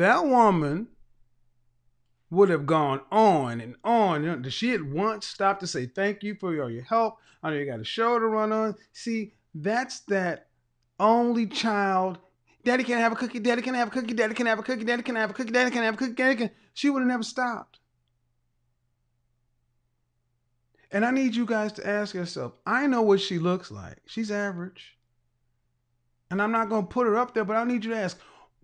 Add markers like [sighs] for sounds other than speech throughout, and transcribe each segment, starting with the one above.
that woman would have gone on and on. You know, she had once stopped to say thank you for your, your help. I know you got a show to run on. See, that's that only child. Daddy can't have a cookie. Daddy can't have a cookie. Daddy can't have a cookie. Daddy can't have a cookie. Daddy can't have a cookie. Daddy can. She would have never stopped. And I need you guys to ask yourself. I know what she looks like. She's average. And I'm not going to put her up there, but I need you to ask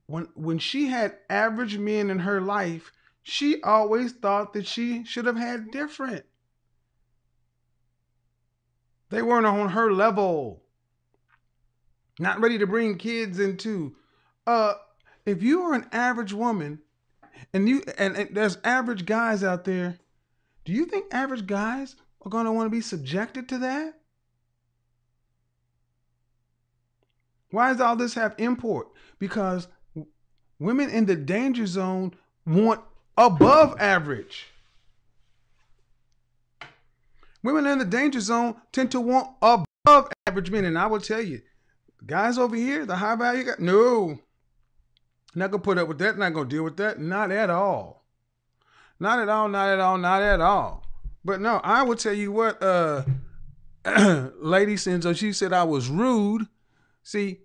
when when she had average men in her life, she always thought that she should have had different. They weren't on her level. Not ready to bring kids into. Uh, if you are an average woman, and you and, and there's average guys out there, do you think average guys are going to want to be subjected to that? Why does all this have import? Because women in the danger zone want above average. Women in the danger zone tend to want above average men. And I will tell you, guys over here, the high value guy, no. Not gonna put up with that, not gonna deal with that. Not at all. Not at all, not at all, not at all. But no, I will tell you what, uh [clears throat] Lady Senzo, she said I was rude. See,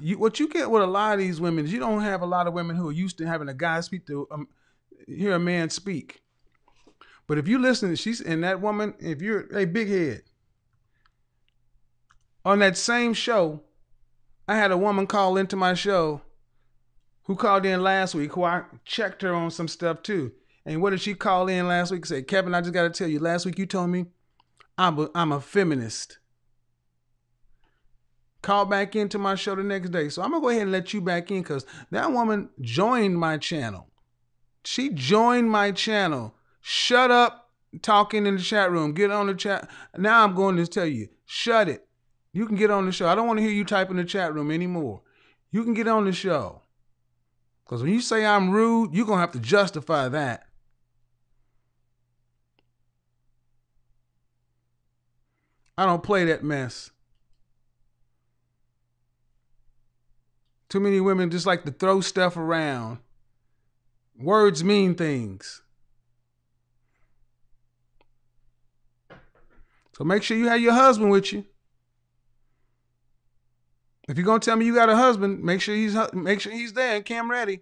you, what you get with a lot of these women is you don't have a lot of women who are used to having a guy speak to um, hear a man speak. But if you listen, she's and that woman, if you're a hey, big head, on that same show, I had a woman call into my show who called in last week, who I checked her on some stuff too. And what did she call in last week? Say, Kevin, I just got to tell you, last week you told me I'm a, I'm a feminist. Call back into my show the next day. So I'm to go ahead and let you back in because that woman joined my channel. She joined my channel. Shut up talking in the chat room. Get on the chat. Now I'm going to tell you, shut it. You can get on the show. I don't want to hear you type in the chat room anymore. You can get on the show. Because when you say I'm rude, you're going to have to justify that. I don't play that mess. Too many women just like to throw stuff around. Words mean things. So make sure you have your husband with you. If you're gonna tell me you got a husband, make sure he's make sure he's there and cam ready.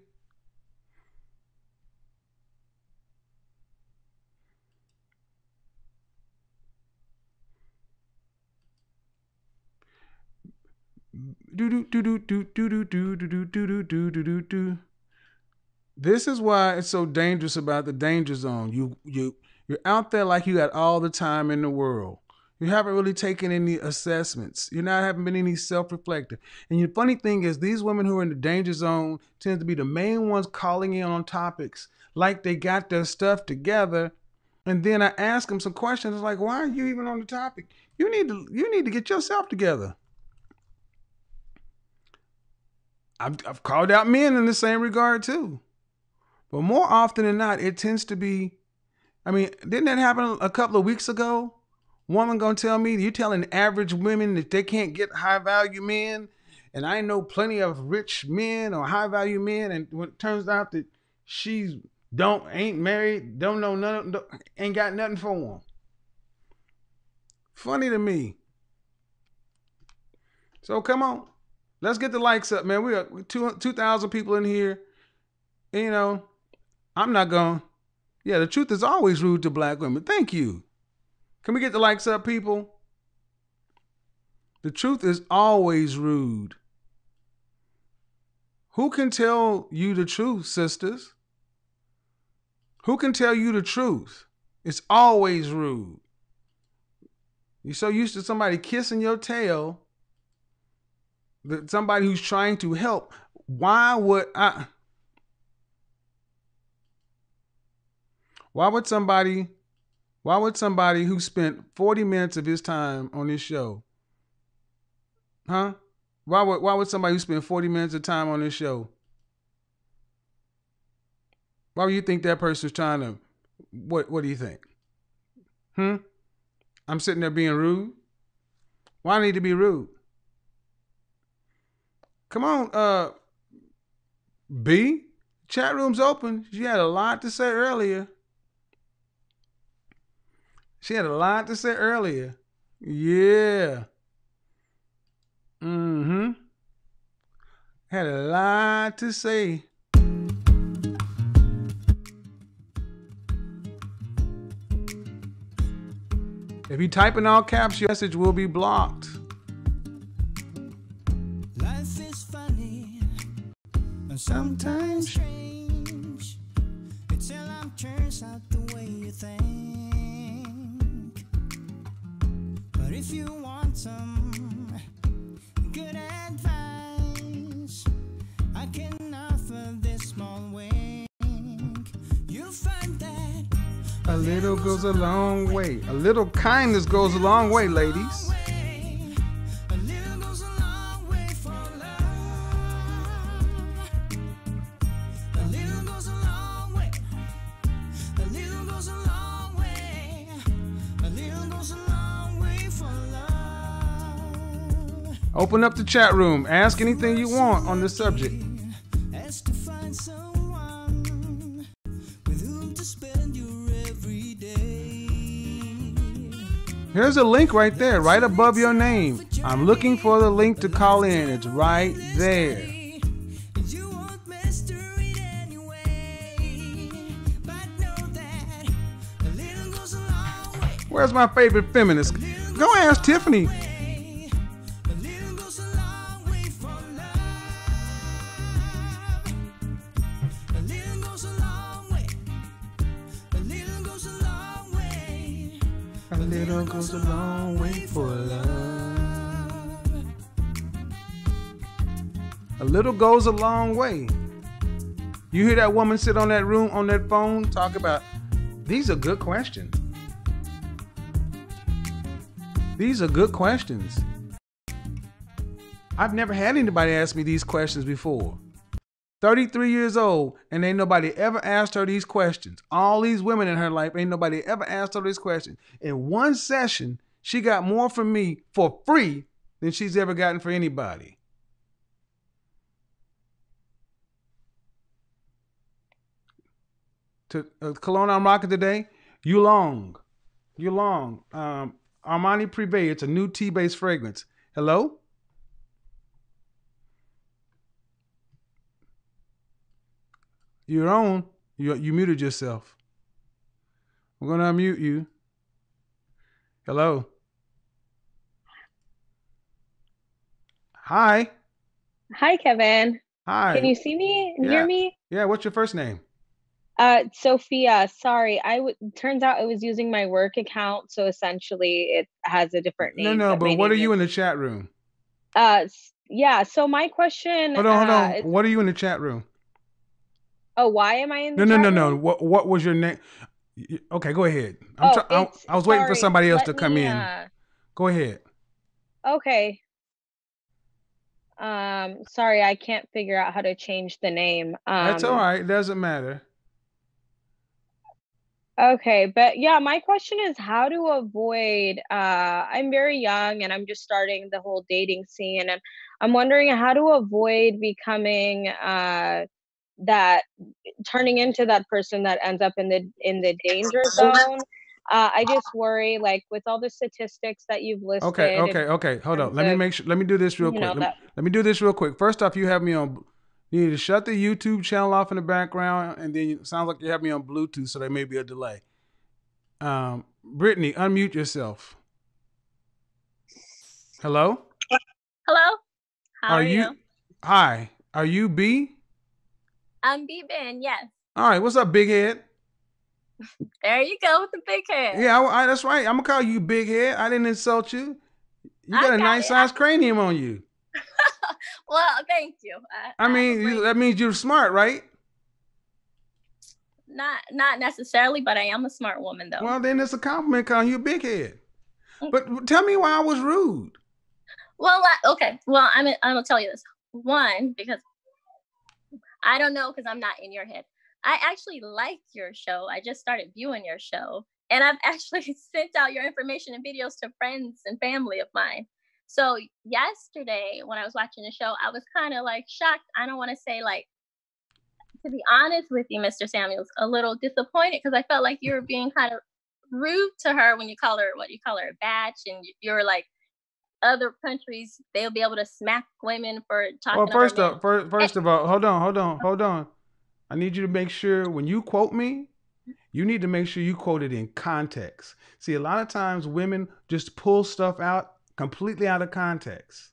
This is why it's so dangerous about the danger zone. You you you're out there like you got all the time in the world. You haven't really taken any assessments. You're not haven't been any self-reflective. And the funny thing is, these women who are in the danger zone tend to be the main ones calling in on topics like they got their stuff together. And then I ask them some questions like, "Why are you even on the topic? You need to you need to get yourself together." I've, I've called out men in the same regard too. But more often than not, it tends to be. I mean, didn't that happen a couple of weeks ago? Woman gonna tell me you telling average women that they can't get high value men, and I know plenty of rich men or high value men, and when it turns out that she's don't ain't married, don't know none, don't, ain't got nothing for them. Funny to me. So come on, let's get the likes up, man. We got two two thousand people in here. And, you know, I'm not going. Yeah, the truth is always rude to black women. Thank you. Can we get the likes up, people? The truth is always rude. Who can tell you the truth, sisters? Who can tell you the truth? It's always rude. You're so used to somebody kissing your tail somebody who's trying to help. Why would I? Why would somebody why would somebody who spent 40 minutes of his time on this show, huh? Why would why would somebody who spent 40 minutes of time on this show? Why would you think that person's trying to what what do you think? Hmm? I'm sitting there being rude? Why I need to be rude? Come on, uh B. Chat room's open. She had a lot to say earlier. She had a lot to say earlier. Yeah. Mm-hmm. Had a lot to say. If you type in all caps, your message will be blocked. Sometimes strange. Seldom turns out the way you think. But if you want some good advice, I can offer this small wink. You find that A little goes a long way. A little kindness goes a long way, ladies. Open up the chat room. Ask anything you want on this subject. As to find someone with whom to spend your every day. Here's a link right there, right above your name. I'm looking for the link to call in. It's right there. And you won't master it anyway. But know that a little goes a long way. Where's my favorite feminist? Go ask Tiffany. Way for love. A little goes a long way. You hear that woman sit on that room on that phone talk about these are good questions. These are good questions. I've never had anybody ask me these questions before. 33 years old, and ain't nobody ever asked her these questions. All these women in her life, ain't nobody ever asked her these questions. In one session, she got more from me for free than she's ever gotten for anybody. To uh, cologne I'm rocking today, Yulong. Yulong. Um, Armani Privé. It's a new tea-based fragrance. Hello? You're on. You you muted yourself. I'm gonna unmute you. Hello. Hi. Hi, Kevin. Hi. Can you see me and Yeah. hear me? yeah. What's your first name? Uh, Sophia. Sorry, I w- turns out I was using my work account, so essentially it has a different No, name. no. my But what are you is- in the chat room? Uh, yeah. So my question. Hold on, hold uh, on. What are you in the chat room? oh, why am I in No, no, no, no. room? What what was your name? Okay, go ahead. I'm Oh, try- I, was waiting for somebody else to come me, in. uh, Go ahead. okay. Um, sorry, I can't figure out how to change the name. Um, That's all right. It doesn't matter. Okay, but yeah, my question is how to avoid uh I'm very young and I'm just starting the whole dating scene and I'm wondering how to avoid becoming uh that turning into that person that ends up in the in the danger zone. Uh I just worry like with all the statistics that you've listed. Okay, okay, okay. Hold on. terms Let me make sure. Let me do this real quick. know, Let me, let me do this real quick. First off, you have me on. You need to shut the YouTube channel off in the background, and then it sounds like you have me on Bluetooth, so there may be a delay. Um, Brittany, unmute yourself. Hello. Hello. How are, you? Hi. Are you B? I'm B Ben. Yes. All right. What's up, big head? There you go with the big head. Yeah, I, I- that's right. I'm gonna call you big head. I didn't insult you. You I got a nice sized cranium on you. [laughs] Well, thank you. I, I mean, you, that means you're smart, right? not not necessarily, but I am a smart woman though. Well, then it's a compliment calling you a big head. Mm. But tell me why I was rude. Well, I, okay. Well, I'm I'm gonna tell you this. One, because I don't know because I'm not in your head. I actually like your show. I just started viewing your show, and I've [laughs] actually sent out your information and videos to friends and family of mine. So yesterday, when I was watching the show, I was kind of like shocked. I don't want to say like to be honest with you, Mr. Samuels, a little disappointed because I felt like you were [laughs] being kind of rude to her when you call her what you call her a batch, and you- you're like, other countries they'll be able to smack women for talking. Well, first of first, first of all, hold on, hold on, hold on. I need you to make sure when you quote me, you need to make sure you quote it in context. See, a lot of times women just pull stuff out completely out of context.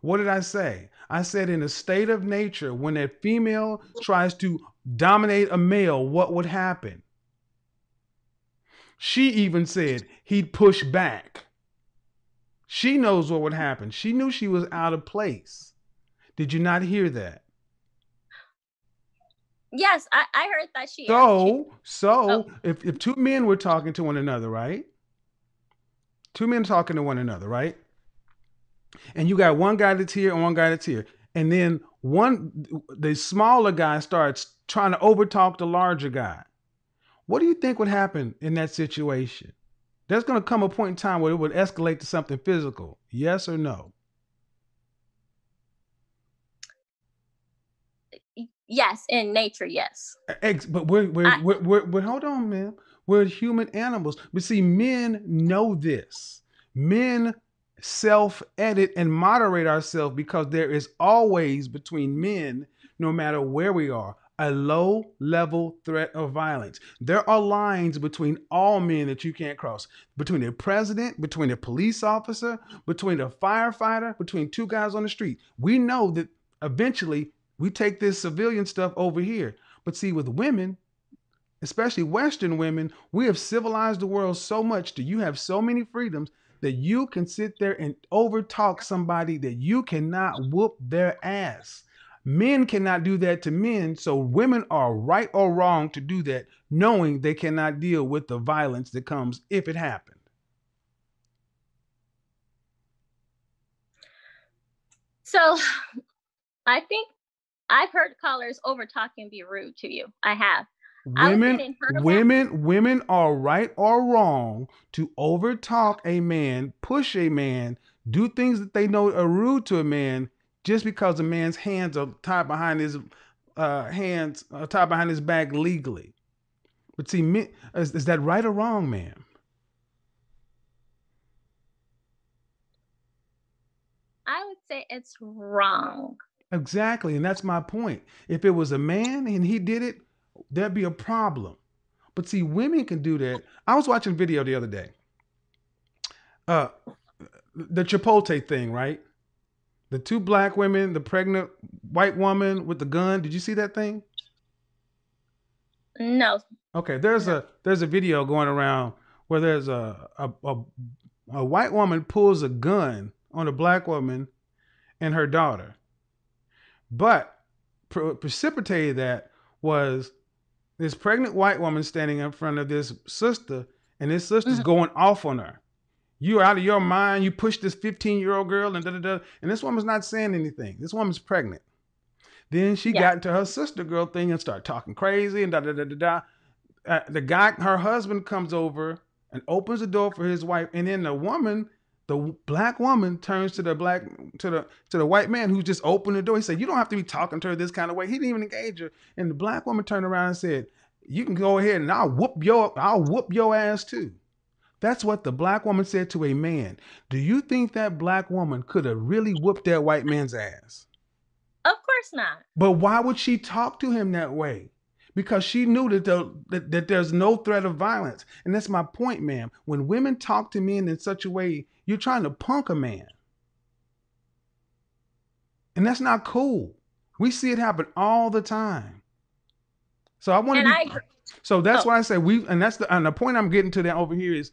What did I say? I said in a state of nature, when a female tries to dominate a male, what would happen? She even said he'd push back. She knows what would happen. She knew she was out of place. Did you not hear that? Yes, I, I heard that she. she- So, so Oh. if, if two men were talking to one another, right? Two men talking to one another, right? And you got one guy that's here and one guy that's here. And then one the smaller guy starts trying to overtalk the larger guy. What do you think would happen in that situation? There's going to come a point in time where it would escalate to something physical. Yes or no? Yes, in nature, yes. Ex- but we're we're, I- we're, we're, we're hold on, man. We're human animals. But see, men know this. Men self-edit and moderate ourselves because there is always between men, no matter where we are, a low level threat of violence. There are lines between all men that you can't cross. Between a president, between a police officer, between a firefighter, between two guys on the street. We know that eventually we take this civilian stuff over here. But see, with women, especially Western women, we have civilized the world so much that you have so many freedoms that you can sit there and overtalk somebody that you cannot whoop their ass. Men cannot do that to men, so women are right or wrong to do that, knowing they cannot deal with the violence that comes if it happened. So, I think I've heard callers over talking be rude to you. I have. I Women, getting women, women are right or wrong to overtalk a man, push a man, do things that they know are rude to a man, just because a man's hands are tied behind his uh, hands, uh, tied behind his back legally. But see, men, is, is that right or wrong, ma'am? I would say it's wrong. Exactly, and that's my point. If it was a man and he did it, there'd be a problem. But see, women can do that. I was watching a video the other day. Uh the Chipotle thing, right? The two black women, the pregnant white woman with the gun. Did you see that thing? No. Okay, there's a there's a video going around where there's a a, a a white woman pulls a gun on a black woman and her daughter. But pre- precipitated that was this pregnant white woman standing in front of this sister, and this sister's Mhm. going off on her. You're out of your mind. You push this 15 year old girl, and da da da. And this woman's not saying anything. This woman's pregnant. Then she Yeah. got into her sister girl thing and started talking crazy and da da da da da. Uh, the guy, her husband, comes over and opens the door for his wife, and then the woman, the black woman, turns to the black to the to the white man who just opened the door. He said, "You don't have to be talking to her this kind of way." He didn't even engage her, and the black woman turned around and said, "You can go ahead and I'll whoop your I'll whoop your ass too." That's what the black woman said to a man. Do you think that black woman could have really whooped that white man's ass? Of course not. But why would she talk to him that way? Because she knew that, the, that, that there's no threat of violence. And that's my point, ma'am. When women talk to men in such a way, you're trying to punk a man. And that's not cool. We see it happen all the time. So I want to be, I so that's Oh. why I say we and that's the and the point I'm getting to that over here is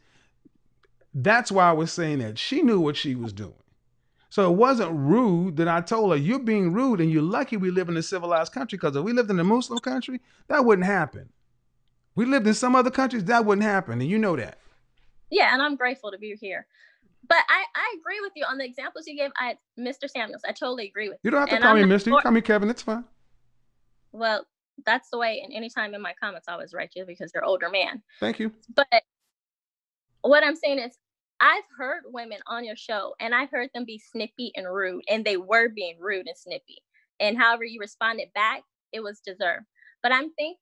that's why I was saying that she knew what she was doing. So it wasn't rude that I told her you're being rude and you're lucky we live in a civilized country because if we lived in a Muslim country, that wouldn't happen. We lived in some other countries, that wouldn't happen, and you know that. Yeah, and I'm grateful to be here. But I, I agree with you on the examples you gave. I, Mr. Samuels, I totally agree with. You You don't have to And call I'm me Mister. You call me Kevin. It's fine. Well, that's the way. And anytime in my comments, I always write you because you're older man. Thank you. But what I'm saying is, I've heard women on your show, and I've heard them be snippy and rude, and they were being rude and snippy. And however you responded back, it was deserved. But I'm think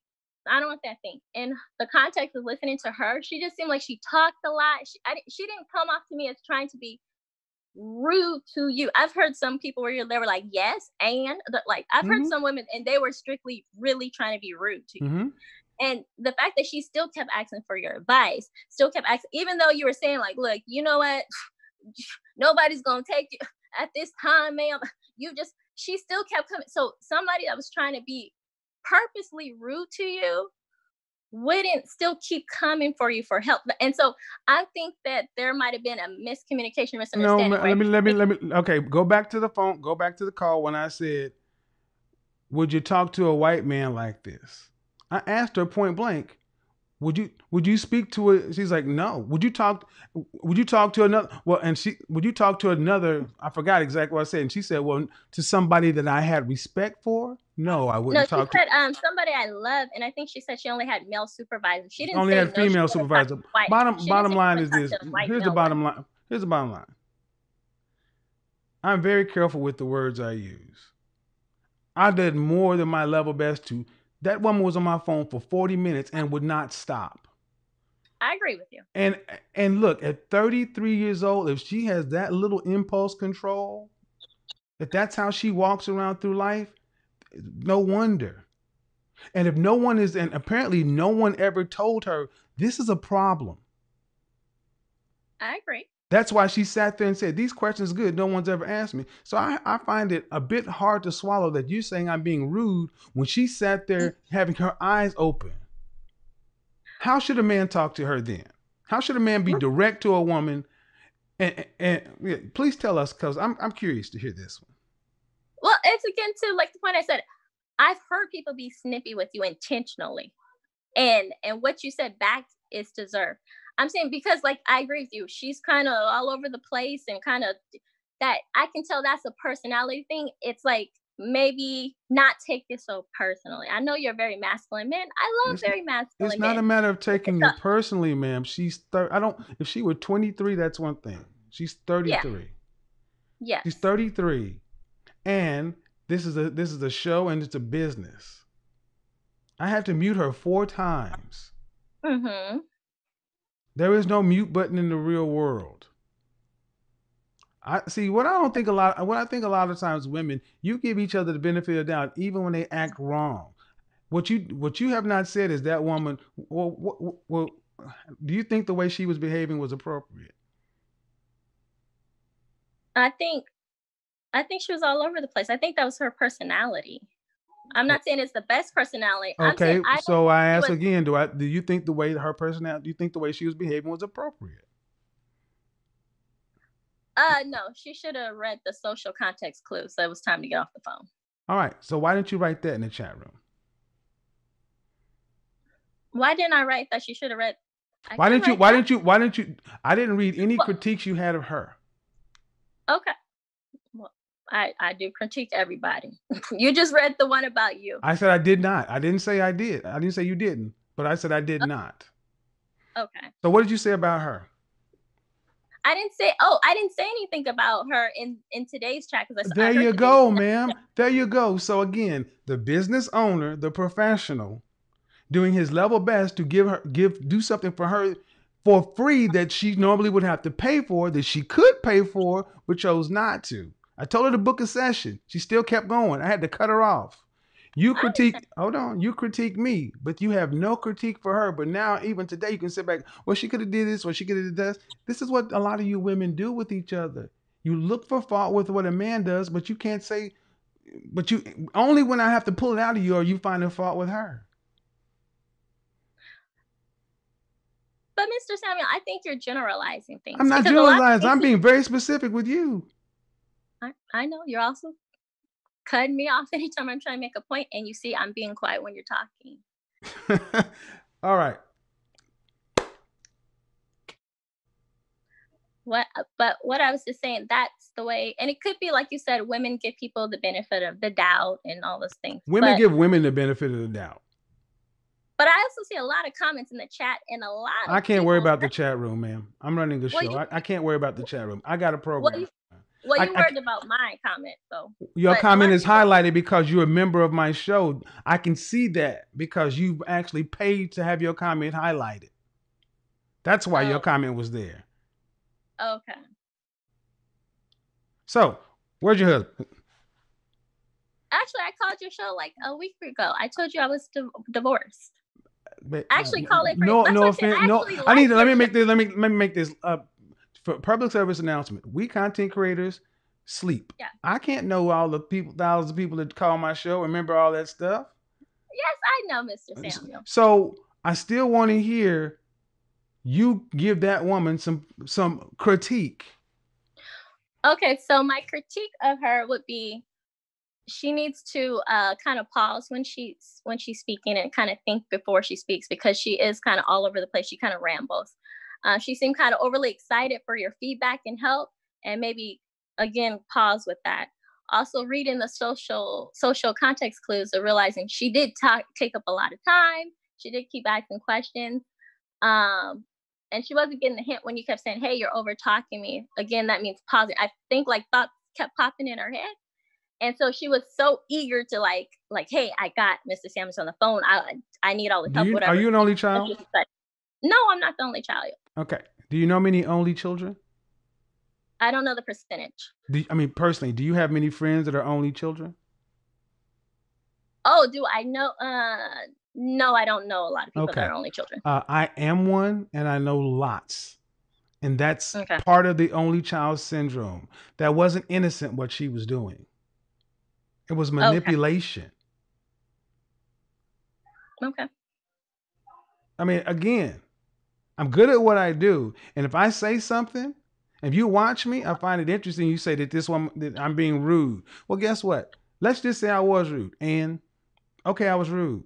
I don't want that thing. In the context of listening to her, she just seemed like she talked a lot. She I, didn't- she didn't come off to me as trying to be rude to you. I've heard some people where they were like, yes, and like I've heard Mhm. some women and they were strictly really trying to be rude to you. hmm And the fact that she still kept asking for your advice, still kept asking, even though you were saying, like, look, you know what? [sighs] Nobody's gonna take you [laughs] at this time, ma'am. You just she still kept coming. So somebody that was trying to be purposely rude to you wouldn't still keep coming for you for help. And so I think that there might have been a miscommunication, misunderstanding. No, where- let me let me let me. Okay, go back to the phone. Go back to the call when I said, "Would you talk to a white man like this?" I asked her point blank. Would you would you speak to a? She's like, no. Would you talk? Would you talk to another? Well, and she would you talk to another? I forgot exactly what I said. And she said, well, to somebody that I had respect for. No, I wouldn't she talk to. said um somebody I love, and I think she said she only had male supervisors. She didn't Only say had no, female wouldn't supervisor. Bottom she bottom line is this. to Here's the no one. bottom line. Here's the bottom line. I'm very careful with the words I use. I did more than my level best to. That woman was on my phone for 40 minutes and would not stop. I agree with you. And and look, at 33 years old, if she has that little impulse control, if that's how she walks around through life, no wonder. And if no one is, and apparently no one ever told her this is a problem. I agree. That's why she sat there and said, These questions good. No one's ever asked me. So I, I find it a bit hard to swallow that you're saying I'm being rude when she sat there having her eyes open. How should a man talk to her then? How should a man be direct to a woman? And, and, and please tell us, because I'm, I'm curious to hear this one. Well, it's again to like the point I said. I've heard people be snippy with you intentionally, and and what you said back is deserved. I'm saying because like I agree with you. She's kind of all over the place and kind of that I can tell that's a personality thing. It's like maybe not take this so personally. I know you're a very masculine man. I love It's- very masculine It's not a matter of taking It's it personally, ma'am. She's thir- I don't. If she were 23, that's one thing. She's 33. Yeah. yes. She's 33, and this is a this is a show and it's a business. I have to mute her four times. Mm-hmm. There is no mute button in the real world. I see what I don't think a lot. What I think a lot of times, women, you give each other the benefit of the doubt, even when they act wrong. What you what you have not said is that woman. Well, what, well, do you think the way she was behaving was appropriate? I think I think she was all over the place. I think that was her personality. I'm not saying it's the best personality. I'm Okay, I so I ask was- again: Do I do you think the way her personality? Do you think the way she was behaving was appropriate? uh no, she should have read the social context clue, so it was time to get off the phone. All right. So why didn't you write that in the chat room? Why didn't I write that she should have read? I Why did didn't you? Why that. didn't you? Why didn't you? I didn't read any Well- critiques you had of her. Okay. I I do critique everybody. [laughs] you just read the one about you. I said I did not. I didn't say I did. I didn't say you didn't, but I said I did oh. not. Okay. So what did you say about her? I didn't say. Oh, I didn't say anything about her in in today's chat because There you go, ma'am. There you go. So again, the business owner, the professional, doing his level best to give her give do something for her for free that she normally would have to pay for, that she could pay for, but chose not to. I told her to book a session. She still kept going. I had to cut her off. You critique, hold on, you critique me, but you have no critique for her. But now, even today, you can sit back, well, she could have did this, or she could have did this. This is what a lot of you women do with each other. You look for fault with what a man does, but you can't say, but you only when I have to pull it out of you are you finding fault with her. But Mr. Samuel, I think you're generalizing things. I'm not generalizing. I'm being very specific with you. I, I know you're also cutting me off [laughs] anytime I'm trying to make a point, and you see I'm being quiet when you're talking. [laughs] All right. What? Uh, but what I was just saying, that's the way, and it could be like you said, women give people the benefit of the doubt and all those things. Women but, give women the benefit of the doubt. But I also see a lot of comments in the chat and a lot. I can't worry about the [laughs] chat room, ma'am. I'm running a Well, show. you- I, I can't worry about the chat room. I got a program. you- Well, I- you I- worried about my comment though. Your But comment is highlighted because you're a member of my show. I can see that because you've actually paid to have your comment highlighted. That's why your Oh. comment was there. Okay. So, where's your husband? Actually, I called your show like a week ago. I told you I was di- divorced. But, Actually, call it No, no I offense. No, I need to let me make this. Let me let me make this uh, for public service announcement. We content creators sleep. Yeah. I can't know all the people, thousands of people that call my show. Remember all that stuff. Yes, I know, Mr. Samuel. So I still want to hear you give that woman some some critique. Okay, so my critique of her would be she needs to uh, kind of pause when she's when she's speaking and kind of think before she speaks because she is kind of all over the place. She kind of rambles. Uh, she seemed kind of overly excited for your feedback and help, and maybe again pause with that. Also, reading the social social context clues of realizing she did talk take up a lot of time. She did keep asking questions. Um, and she wasn't getting the hint when you kept saying, "Hey, you're over talking me." Again, that means pausing. I think like thoughts kept popping in her head, and so she was so eager to like, like, "Hey, I got Mr. Samuels on the phone. I I need all the help. you, whatever." are you an only child? what she said. No, I'm not the only child. Okay. Do you know many only children? I don't know the percentage. Do, I mean, personally, do you have many friends that are only children? Oh, do I know? Uh, no, I don't know a lot of people Okay. that are only children. Uh, I am one, and I know lots. And that's Okay. part of the only child syndrome. That wasn't innocent what she was doing. It was manipulation. Okay. I mean, again, I'm good at what I do. And if I say something, if you watch me, I find it interesting. You say that this one that I'm being rude. Well, guess what? Let's just say I was rude. And okay, I was rude.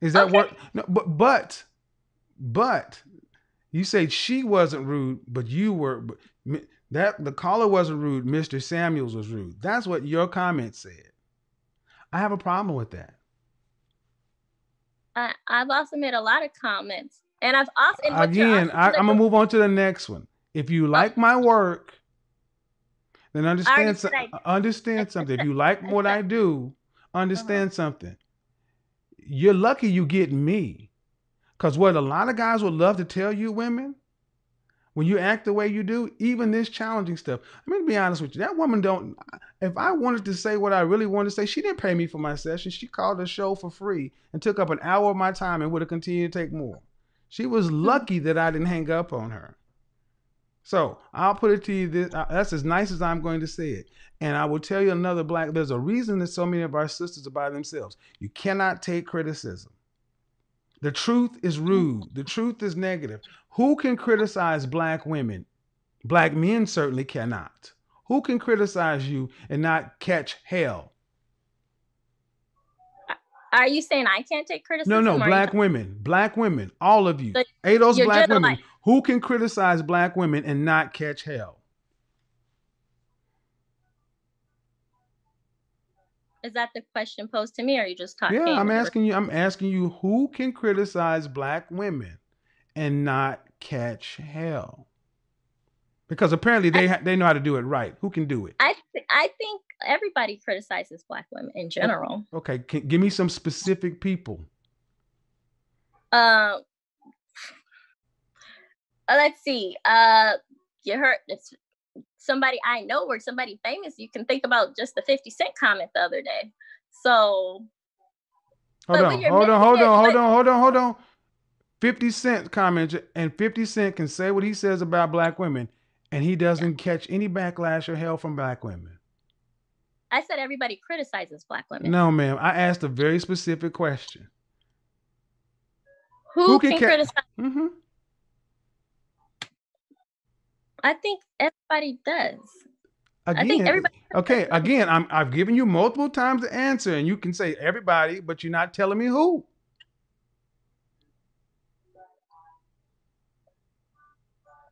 Is that Okay. what no, but but but you say she wasn't rude, but you were but that the caller wasn't rude, Mr. Samuels was rude. That's what your comment said. I have a problem with that. I, I've also made a lot of comments, and I've also and what you're Again, I, I'm gonna move on to the next one. If you like my work, then understand some, understand [laughs] something. If you like what I do, Uh-huh. understand something. You're lucky you get me. Cause what a lot of guys would love to tell you women, when you act the way you do, even this challenging stuff. I'm gonna be honest with you. That woman don't if I wanted to say what I really wanted to say, she didn't pay me for my session. She called the show for free and took up an hour of my time and would have continued to take more. She was lucky that I didn't hang up on her. So I'll put it to you this uh, that's as nice as I'm going to say it. And I will tell you another black there's a reason that so many of our sisters are by themselves. You cannot take criticism. The truth is rude. The truth is negative. Who can criticize black women? Black men certainly cannot. Who can criticize you and not catch hell? Are you saying I can't take criticism? No, no, black women, black women, all of you. Ados you're black women. generalizing. Who can criticize black women and not catch hell? Is that the question posed to me, or are you just talking? Yeah, I'm asking you. I'm asking you who can criticize black women and not catch hell? Because apparently they ha- they know how to do it right. Who can do it? I th- I think everybody criticizes black women in general. Okay, can, give me some specific people. Uh, uh, let's see. Uh, you heard it's somebody I know or somebody famous. You can think about just the Fifty Cent comment the other day. So Hold on, hold on, hold on, hold on, hold on, hold on. 50 Cent comment and 50 Cent can say what he says about black women, and he doesn't catch any backlash or hell from black women. I said everybody criticizes black women. No, ma'am. I asked a very specific question. Who, Who can can, ca- criticize? hmm I think everybody does. Again, I think everybody- okay. Again, I'm I've given you multiple times to answer, and you can say everybody, but you're not telling me who.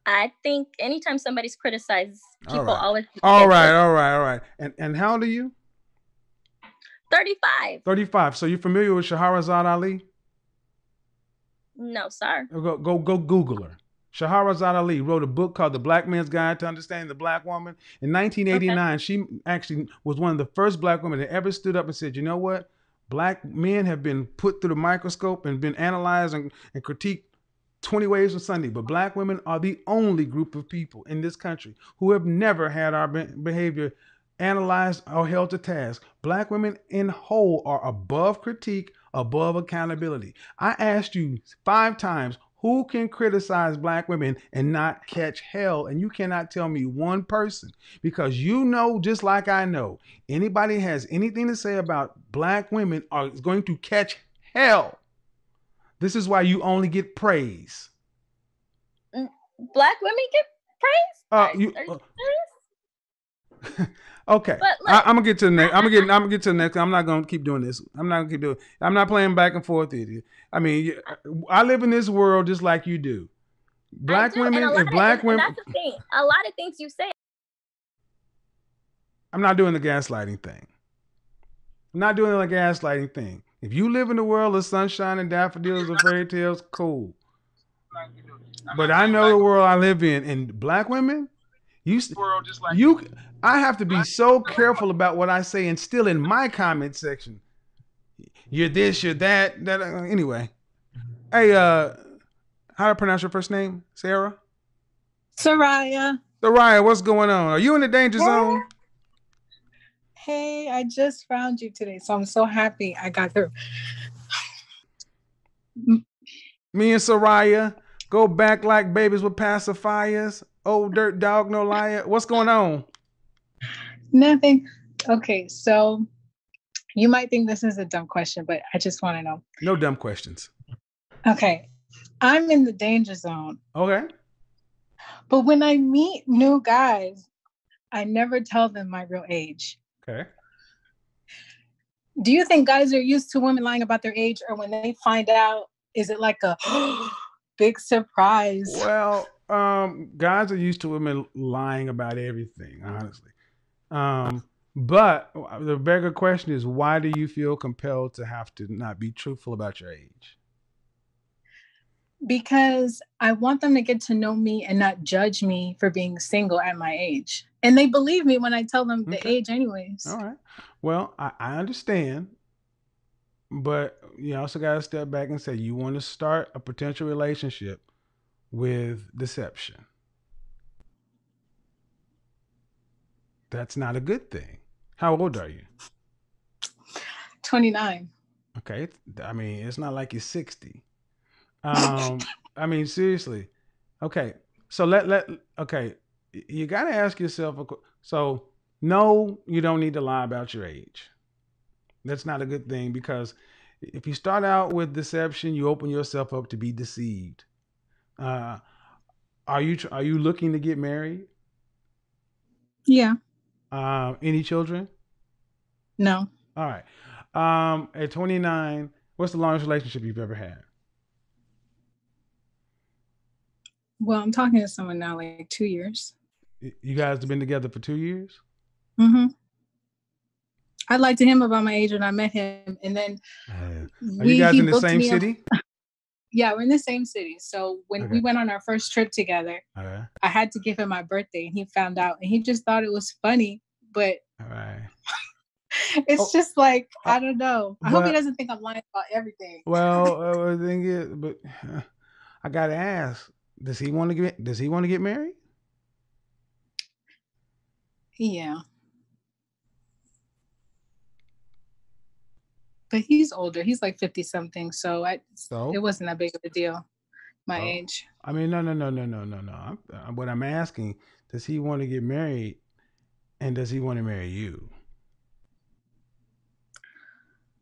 I think anytime somebody's criticized, people right. always. All right, all right, all right. And and how old are you? 35. 35. So you're familiar with Shahrazad Ali? No, sir. Go go go Google her. Shahrazad Ali wrote a book called The Black Man's Guide to Understanding the Black Woman. In 1989, she actually was one of the first black women that ever stood up and said, you know what? Black men have been put through the microscope and been analyzed and, and critiqued 20 ways from Sunday, but black women are the only group of people in this country who have never had our behavior analyzed or held to task. Black women in whole are above critique, above accountability. I asked you five times who can criticize black women and not catch hell? And you cannot tell me one person because you know, just like I know, anybody has anything to say about black women are going to catch hell. This is why you only get praise. Black women get praise. Uh, Are- you, are you uh, serious? [laughs] Okay, But I, I'm gonna get to the next. I'm gonna get. [laughs] I'm gonna get to the next. I'm not gonna keep doing this. I'm not gonna keep doing. I'm not playing back and forth with you. I mean, I live in this world just like you do. Black do, women and, and black women. And that's the thing. A lot of things you say. I'm not doing the gaslighting thing. I'm not doing the gaslighting thing. If you live in the world of sunshine and daffodils and fairy tales, cool. But I know the world I live in, and black women, you, you, I have to be so careful about what I say, and still in my comment section, you're this, you're that, that. uh, Anyway, hey, uh, how to pronounce your first name, Sarah? Soraya. Soraya, what's going on? Are you in the danger zone? Hey, I just found you today, so I'm so happy I got through. Me and Soraya go back like babies with pacifiers. Old dirt dog, no liar. What's going on? Nothing. Okay, so you might think this is a dumb question, but I just want to know. No dumb questions. Okay, I'm in the danger zone, Okay. but when I meet new guys, I never tell them my real age. Okay. Do you think guys are used to women lying about their age, or when they find out, is it like a [gasps] big surprise? Well, um, guys are used to women lying about everything, honestly. Um, but the bigger question is, why do you feel compelled to have to not be truthful about your age? Because I want them to get to know me and not judge me for being single at my age. And they believe me when I tell them the Okay. age, anyways. All right. Well, I, I understand, but you also got to step back and say you want to start a potential relationship with deception. That's not a good thing. How old are you? 29. Okay. I mean, it's not like you're 60. Um, I mean, seriously. Okay. So let let okay, you got to ask yourself a so no, you don't need to lie about your age. That's not a good thing because if you start out with deception, you open yourself up to be deceived. Uh are you are you looking to get married? Yeah. Uh, any children? No. All right. Um, at 29, what's the longest relationship you've ever had? Well, I'm talking to someone now like two years. You guys have been together for two years? Mm-hmm. I lied to him about my age when I met him, and then Are we, you guys in the same up- city? [laughs] Yeah, we're in the same city. So when Okay. we went on our first trip together, right. I had to give him my birthday, and he found out, and he just thought it was funny. But All right. [laughs] it's Oh, just like uh, I don't know. I hope he doesn't think I'm lying about everything. Well, [laughs] uh, the thing is, but uh, [sighs] I gotta ask: Does he want to get? Does he want to get married? Yeah. But he's older. He's like 50 something. So I So it wasn't that big of a deal. My Oh. age. I mean, no, no, no, no, no, no, no. I'm, uh, what I'm asking: Does he want to get married? And does he want to marry you?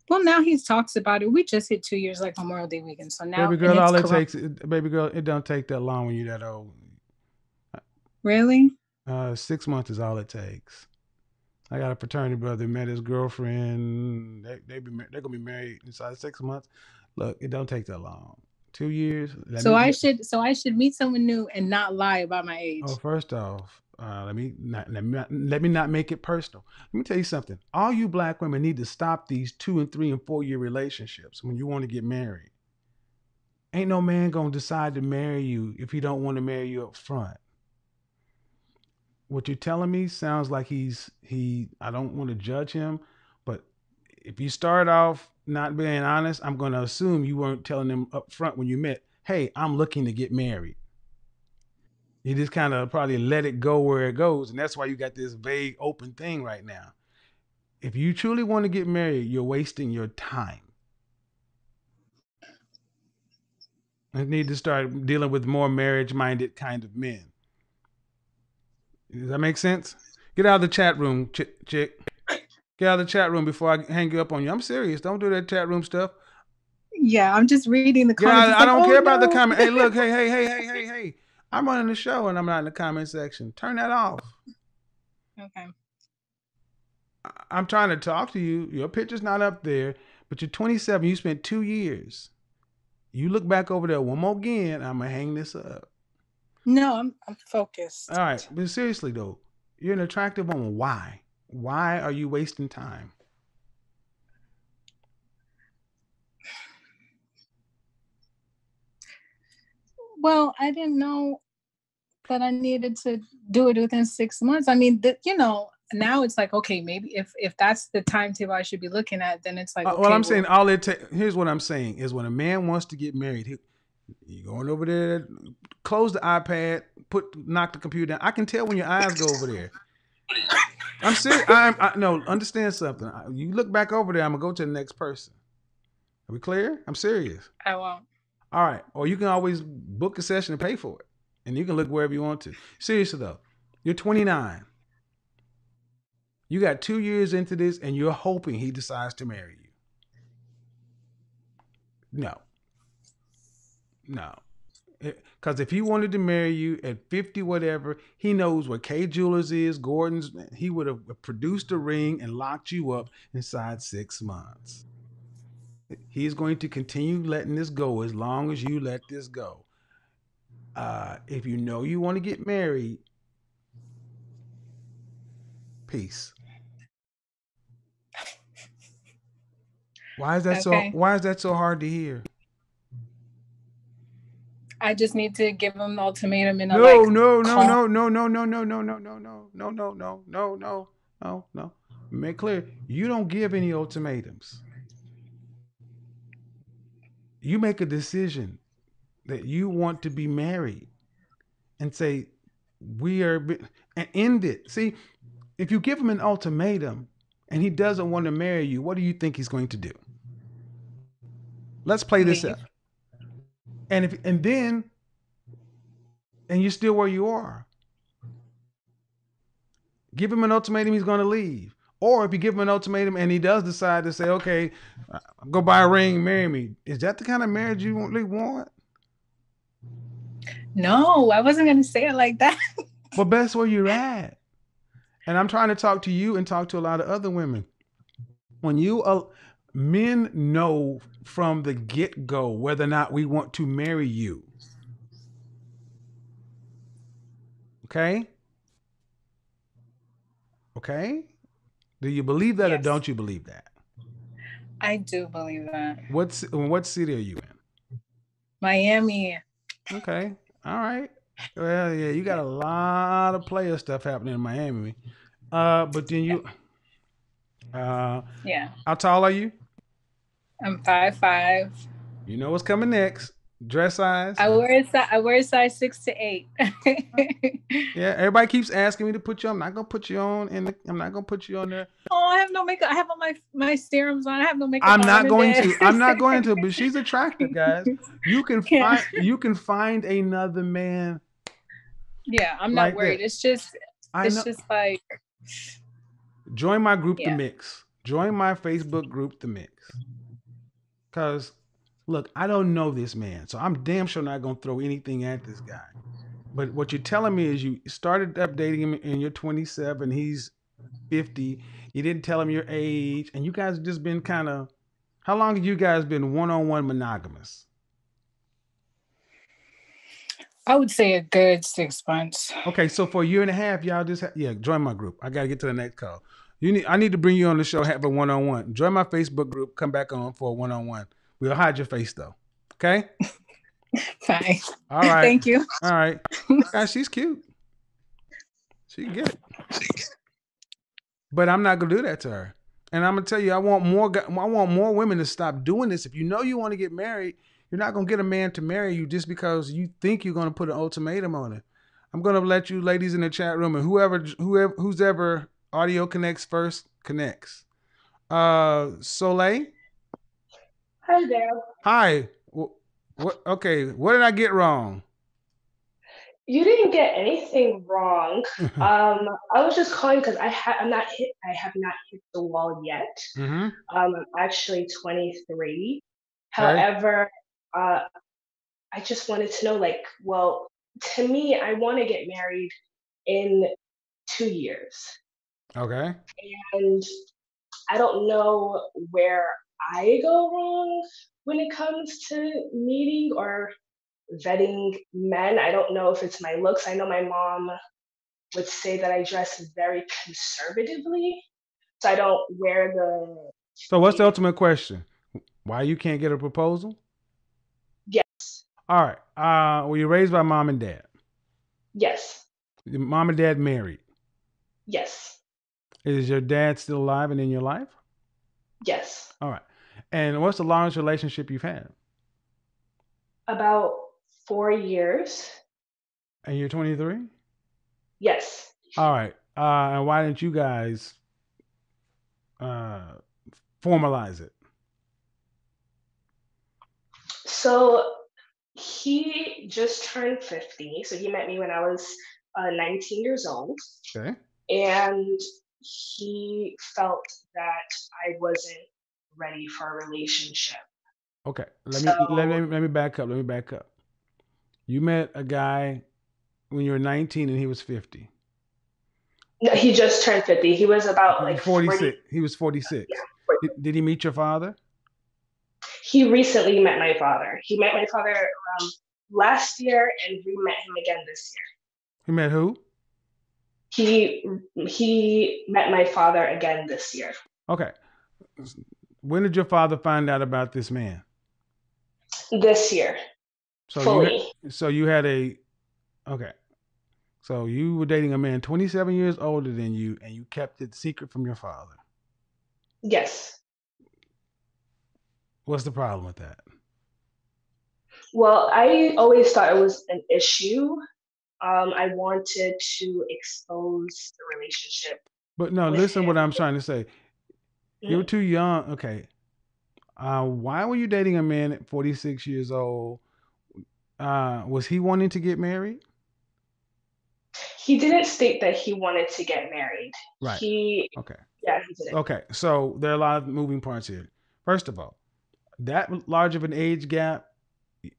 Well, now he talks about it. We just hit two years like Memorial Day weekend. So now baby girl, all it takes, baby girl, it don't take that long when you're that old. Really? Uh, six months is all it takes. I got a fraternity brother met his girlfriend. They they be they're gonna be married inside six months. Look, it don't take that long. Two years. so I should so I should meet someone new and not lie about my age. Oh, first off, uh, let me not let me not, let me not make it personal. Let me tell you something. All you black women need to stop these two and three and four year relationships when you want to get married. ain't no man gonna decide to marry you if he don't want to marry you up front. What you're telling me sounds like he's he. I don't want to judge him, but if you start off not being honest, I'm gonna assume you weren't telling him up front when you met. Hey, I'm looking to get married. You just kind of probably let it go where it goes, and that's why you got this vague, open thing right now. If you truly want to get married, you're wasting your time. I need to start dealing with more marriage minded kind of men. Does that make sense? Get out of the chat room, chick. chick. Get out of the chat room before I hang you up on you. I'm serious. Don't do that chat room stuff. Yeah, I'm just reading the Yeah, comments. I, It's I don't oh, care about the comment. Hey, look, hey, hey, hey, hey, hey, hey. I'm running the show and I'm not in the comment section. Turn that off. Okay. I'm trying to talk to you. Your picture's not up there, but you're 27. You spent two years. You look back over there one more again. I'm gonna hang this up. No, I'm I'm focused. All right, but seriously though, you're an attractive woman. Why? Why are you wasting time? Well, I didn't know that I needed to do it within six months. I mean, that you know, now it's like, okay, maybe if if that's the timetable I should be looking at, then it's like, Uh, okay, well, I'm saying all it ta- here's what I'm saying is when a man wants to get married, he, you going over there, close the iPad, put knock the computer down. I can tell when your eyes go over there. I'm serious. I'm I, no understand something. You look back over there. I'm gonna go to the next person. Are we clear? I'm serious. I won't. All right. Or you can always book a session and pay for it. And you can look wherever you want to. Seriously though, you're 29. You got two years into this and you're hoping he decides to marry you. No. No. Because if he wanted to marry you at 50, whatever, he knows what Kay Jewelers is, Gordon's, he would have produced a ring and locked you up inside six months. He's going to continue letting this go as long as you let this go. Uh, if you know you want to get married, peace. Why is that Okay. so? Why is that so hard to hear? I just need to give him the ultimatum and No, like. no, no, no, no, no, no, no, no, no, no, no, no, no, no, no, no, no, no. Make clear, you don't give any ultimatums. You make a decision that you want to be married, and say, "We are," bi-" and end it. See, if you give him an ultimatum and he doesn't want to marry you, what do you think he's going to do? Let's play this out. And if and then and you're still where you are. Give him an ultimatum, he's going to leave. Or if you give him an ultimatum and he does decide to say, okay, uh, go buy a ring, marry me, is that the kind of marriage you really want? No, I wasn't gonna say it like that. [laughs] But that's where you're at. And I'm trying to talk to you and talk to a lot of other women. When you, uh, men know from the get go whether or not we want to marry you. Okay? Okay? Do you believe that or don't you believe that? I do believe that. What, ci- what city are you in? Miami. Okay. All right. Well, yeah, you got a lot of player stuff happening in Miami. Uh, but then you, uh, Yeah. how tall are you? I'm five five. You know what's coming next. Dress size. I wear a size I wear a size six to eight. [laughs] Yeah, everybody keeps asking me to put you on. I'm not gonna put you on, and I'm not gonna put you on there. oh, I have no makeup. I have all my my serums on. I have no makeup. I'm not going to. I'm not going to. But she's [laughs] attractive, guys. You can Yeah. find. You can find another man. Yeah, I'm Like not worried. that. It's just I it's know. just like Join my group, The Mix. Join my Facebook group, The Mix. Cause, look, I don't know this man, so I'm damn sure not gonna throw anything at this guy. But what you're telling me is you started updating him and you're 27, he's 50. You didn't tell him your age, and you guys have just been kind of. How long have you guys been one-on-one monogamous? I would say a good six months. Okay, so for a year and a half, y'all just ha- yeah, join my group. I gotta get to the next call. You need I need to bring you on the show, have a one on one. Join my Facebook group, come back on for a one on one. We'll hide your face though. Okay? [laughs] Fine. All right. Thank you. All right. Guys, she's cute. She can get it. But I'm not gonna do that to her. And I'm gonna tell you, I want more. I want more women to stop doing this. If you know you want to get married, you're not gonna get a man to marry you just because you think you're gonna put an ultimatum on it. I'm gonna let you ladies in the chat room and whoever, whoever, who's ever audio connects first connects. Uh, Soleil. Hi there. Hi. Wh- What? Okay. What did I get wrong? You didn't get anything wrong. [laughs] Um, I was just calling because I ha- I'm not hit. I have not hit the wall yet. hmm Um, I'm actually 23. Okay. However, uh, I just wanted to know, like, well, to me, I want to get married in two years, Okay. and I don't know where I go wrong when it comes to meeting or vetting men. I don't know if it's my looks. I know my mom would say that I dress very conservatively, so I don't wear the So what's the ultimate question? Why you can't get a proposal? yes, All right. Uh, were you raised by mom and dad? yes, Your Mom and dad married. yes, Is your dad still alive and in your life? yes. All right. And what's the longest relationship you've had? About four years. And you're 23. Yes. All right. Uh, and why didn't you guys uh, formalize it? So he just turned 50. So he met me when I was uh, 19 years old. Okay. And he felt that I wasn't ready for a relationship. Okay. Let me let me let me back up. Let me back up. You met a guy when you were 19 and he was 50. No, he just turned 50. He was about like 46. 40. He was 46. Yeah, Did, did he meet your father? He recently met my father. He met my father um, last year and we met him again this year. He met who? He he met my father again this year. Okay. When did your father find out about this man? This year, So fully. you so you had a okay. So you were dating a man 27 years older than you and you kept it secret from your father. Yes. What's the problem with that? Well, I always thought it was an issue. Um, I wanted to expose the relationship. But no, listen what. I'm trying to say. You were too young. Okay. Uh, why were you dating a man at 46 years old? Uh, was he wanting to get married? He didn't state that he wanted to get married. Right. He, Okay. yeah, he didn't. Okay. So there are a lot of moving parts here. First of all, that large of an age gap,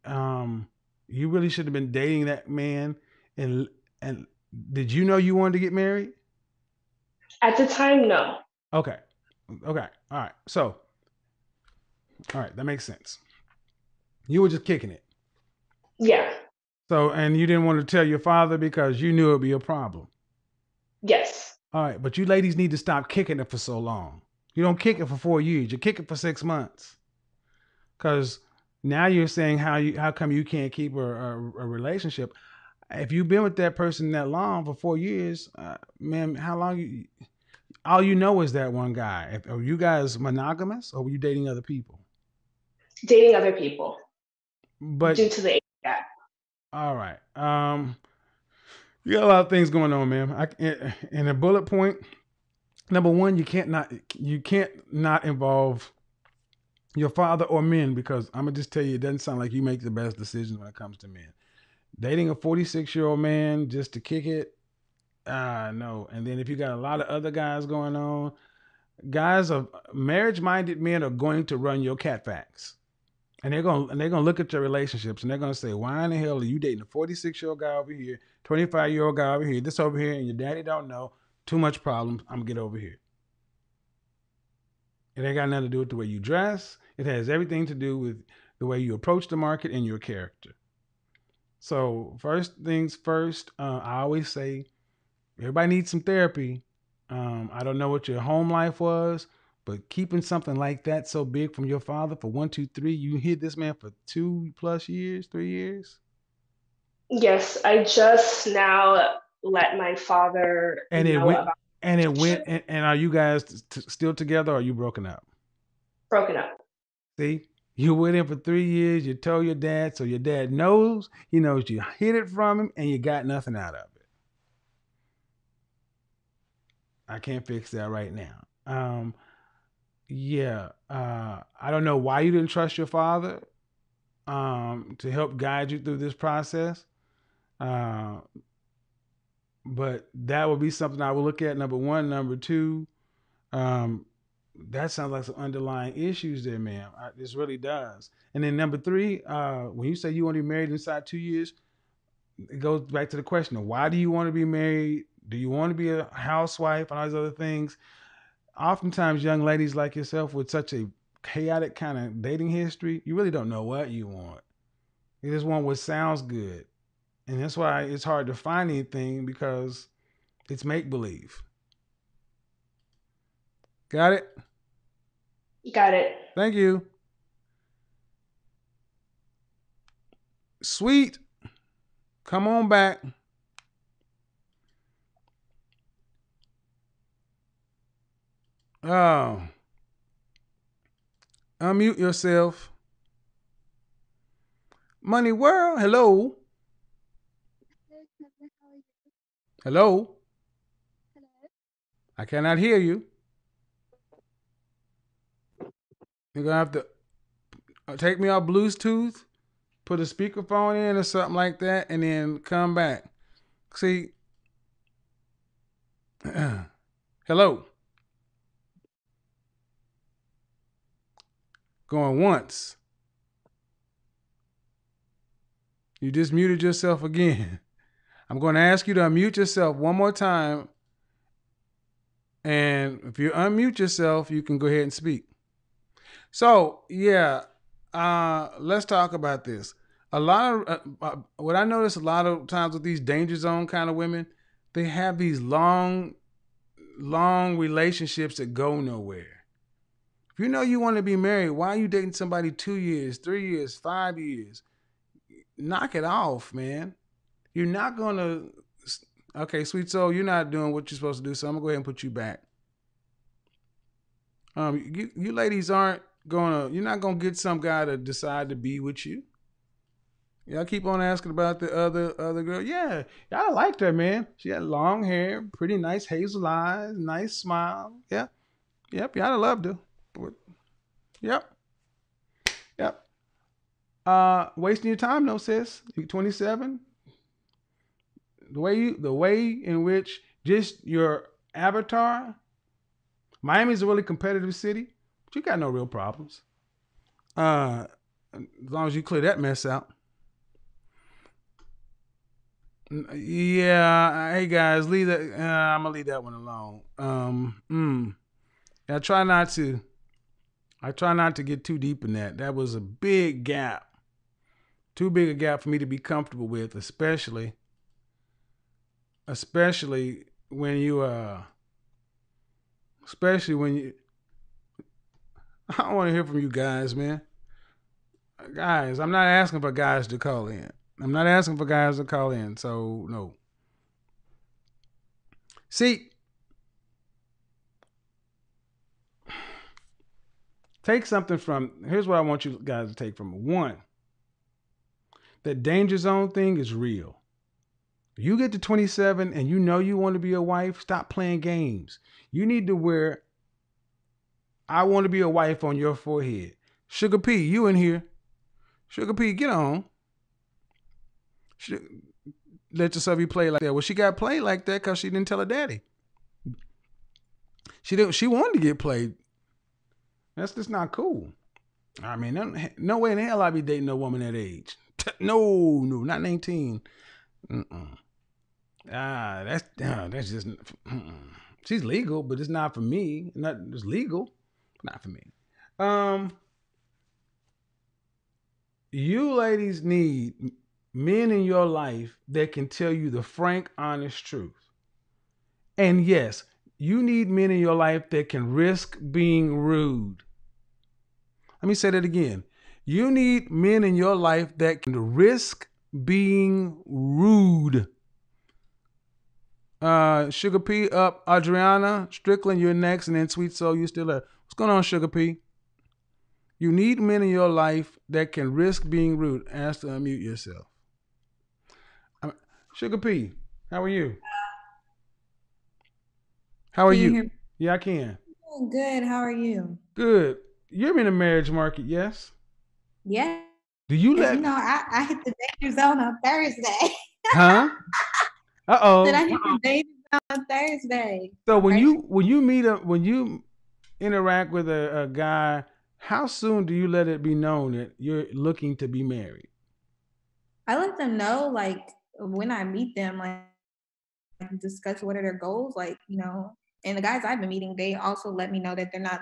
um, you really should have been dating that man. And and did you know you wanted to get married? At the time, no. Okay. Okay. All right. So, all right, that makes sense. You were just kicking it. Yeah. So, and you didn't want to tell your father because you knew it'd be a problem. Yes. All right, but you ladies need to stop kicking it for so long. You don't kick it for four years. You kick it for six months. Because now you're saying how you how come you can't keep a, a, a relationship? If you've been with that person that long for four years, uh, man, how long you? All you know is that one guy. Are you guys monogamous or were you dating other people? Dating other people But due to the age gap. All right. Um, you got a lot of things going on, man. I in- in a bullet point. Number one, you can't not you can't not involve your father or men because I'm gonna just tell you, it doesn't sound like you make the best decisions when it comes to men. Dating a 46 year old man just to kick it, uh no. And then if you got a lot of other guys going on, guys of marriage minded men are going to run your Carfax. And they're gonna and they're gonna look at your relationships and they're gonna say, Why in the hell are you dating a 46 year old guy over here, 25 year old guy over here, this over here, and your daddy don't know? Too much problems. I'm gonna get over here. It ain't got nothing to do with the way you dress. It has everything to do with the way you approach the market and your character. So first things first, uh, I always say everybody needs some therapy. Um, I don't know what your home life was, But keeping something like that so big from your father for one, two, three, you hid this man for two plus years, three years, Yes, I just now let my father and it know went, about and it went, and, and are you guys t- still together or are you broken up? broken up. See, you with him for three years. You told your dad, so your dad knows. He knows you hid it from him, and you got nothing out of it. I can't fix that right now. Um, yeah, uh, I don't know why you didn't trust your father um, to help guide you through this process. Uh, but that would be something I would look at. Number one, number two, um, that sounds like some underlying issues there, ma'am. I, this really does. And then number three, uh, when you say you want to be married inside two years, it goes back to the question of why do you want to be married? Do you want to be a housewife and all these other things? Oftentimes, young ladies like yourself with such a chaotic kind of dating history, you really don't know what you want. You just want what sounds good. And that's why it's hard to find anything because it's make believe. Got it? Got it. Thank you. Sweet. Come on back. Oh. Unmute yourself. Money World, hello. Hello. I cannot hear you. You're gonna have to uh, take me off Bluetooth, put a speakerphone in or something like that, and then come back. See, [clears throat] hello. Going once. You just muted yourself again. [laughs] I'm going to ask you to unmute yourself one more time. And if you unmute yourself, you can go ahead and speak. So, yeah, uh, let's talk about this. A lot of uh, uh, what I notice a lot of times with these danger zone kind of women, they have these long, long relationships that go nowhere. If you know you want to be married, why are you dating somebody two years, three years, five years? Knock it off, man. You're not gonna. Okay, sweet soul, you're not doing what you're supposed to do, so I'm gonna go ahead and put you back. Um, you, you ladies aren't gonna. You're not gonna get some guy to decide to be with you. Y'all keep on asking about the other other girl. Yeah, y'all liked her, man. She had long hair, pretty nice hazel eyes, nice smile. Yeah, yep, y'all loved her. But- Yep, yep. Uh, wasting your time, no, sis. You 27. The way you, the way in which just your avatar. Miami's a really competitive city, but you got no real problems. Uh, as long as you clear that mess out. Yeah, hey guys, leave that. Uh, I'm gonna leave that one alone. Um, mm, I try not to. I try not to get too deep in that. That was a big gap, too big a gap for me to be comfortable with, especially, especially when you uh, especially when you. [laughs] I don't want to hear from you guys, man. Guys, I'm not asking for guys to call in. I'm not asking for guys to call in. So no. See, take something from. Here's what I want you guys to take from it. One, that danger zone thing is real. You get to 27 and you know you want to be a wife. Stop playing games. You need to wear. I want to be a wife on your forehead. Sugar P, you in here? Sugar P, get on. Let yourself be played like that. Well, she got played like that because she didn't tell her daddy. She didn't. She wanted to get played. That's just not cool. I mean, no, way in hell I'd be dating a woman that age. [laughs] No, no, not nineteen. Mm-mm. Ah, that's ah, that's just. Mm-mm. She's legal, but it's not for me. Not it's legal, not for me. Um, you ladies need men in your life that can tell you the frank, honest truth. And yes, you need men in your life that can risk being rude. Let me say that again. You need men in your life that can risk being rude. Uh, Sugar P up, Adriana Strickland, you're next, and then Sweet Soul, you still there. What's going on, Sugar P? You need men in your life that can risk being rude. Ask to unmute yourself. Sugar P, how are you? How are Can you you? Yeah, I can. Oh, good. How are you? Good. You're in the marriage market, yes? Yeah. Do you You let? know, I, I hit the danger zone on Thursday. Huh? [laughs] Uh oh. Did I hit the danger zone on Thursday? So when Right. you when you meet a when you interact with a, a guy, how soon do you let it be known that you're looking to be married? I let them know, like, when I meet them, like, discuss what are their goals, like, you know. And the guys I've been meeting, they also let me know that they're not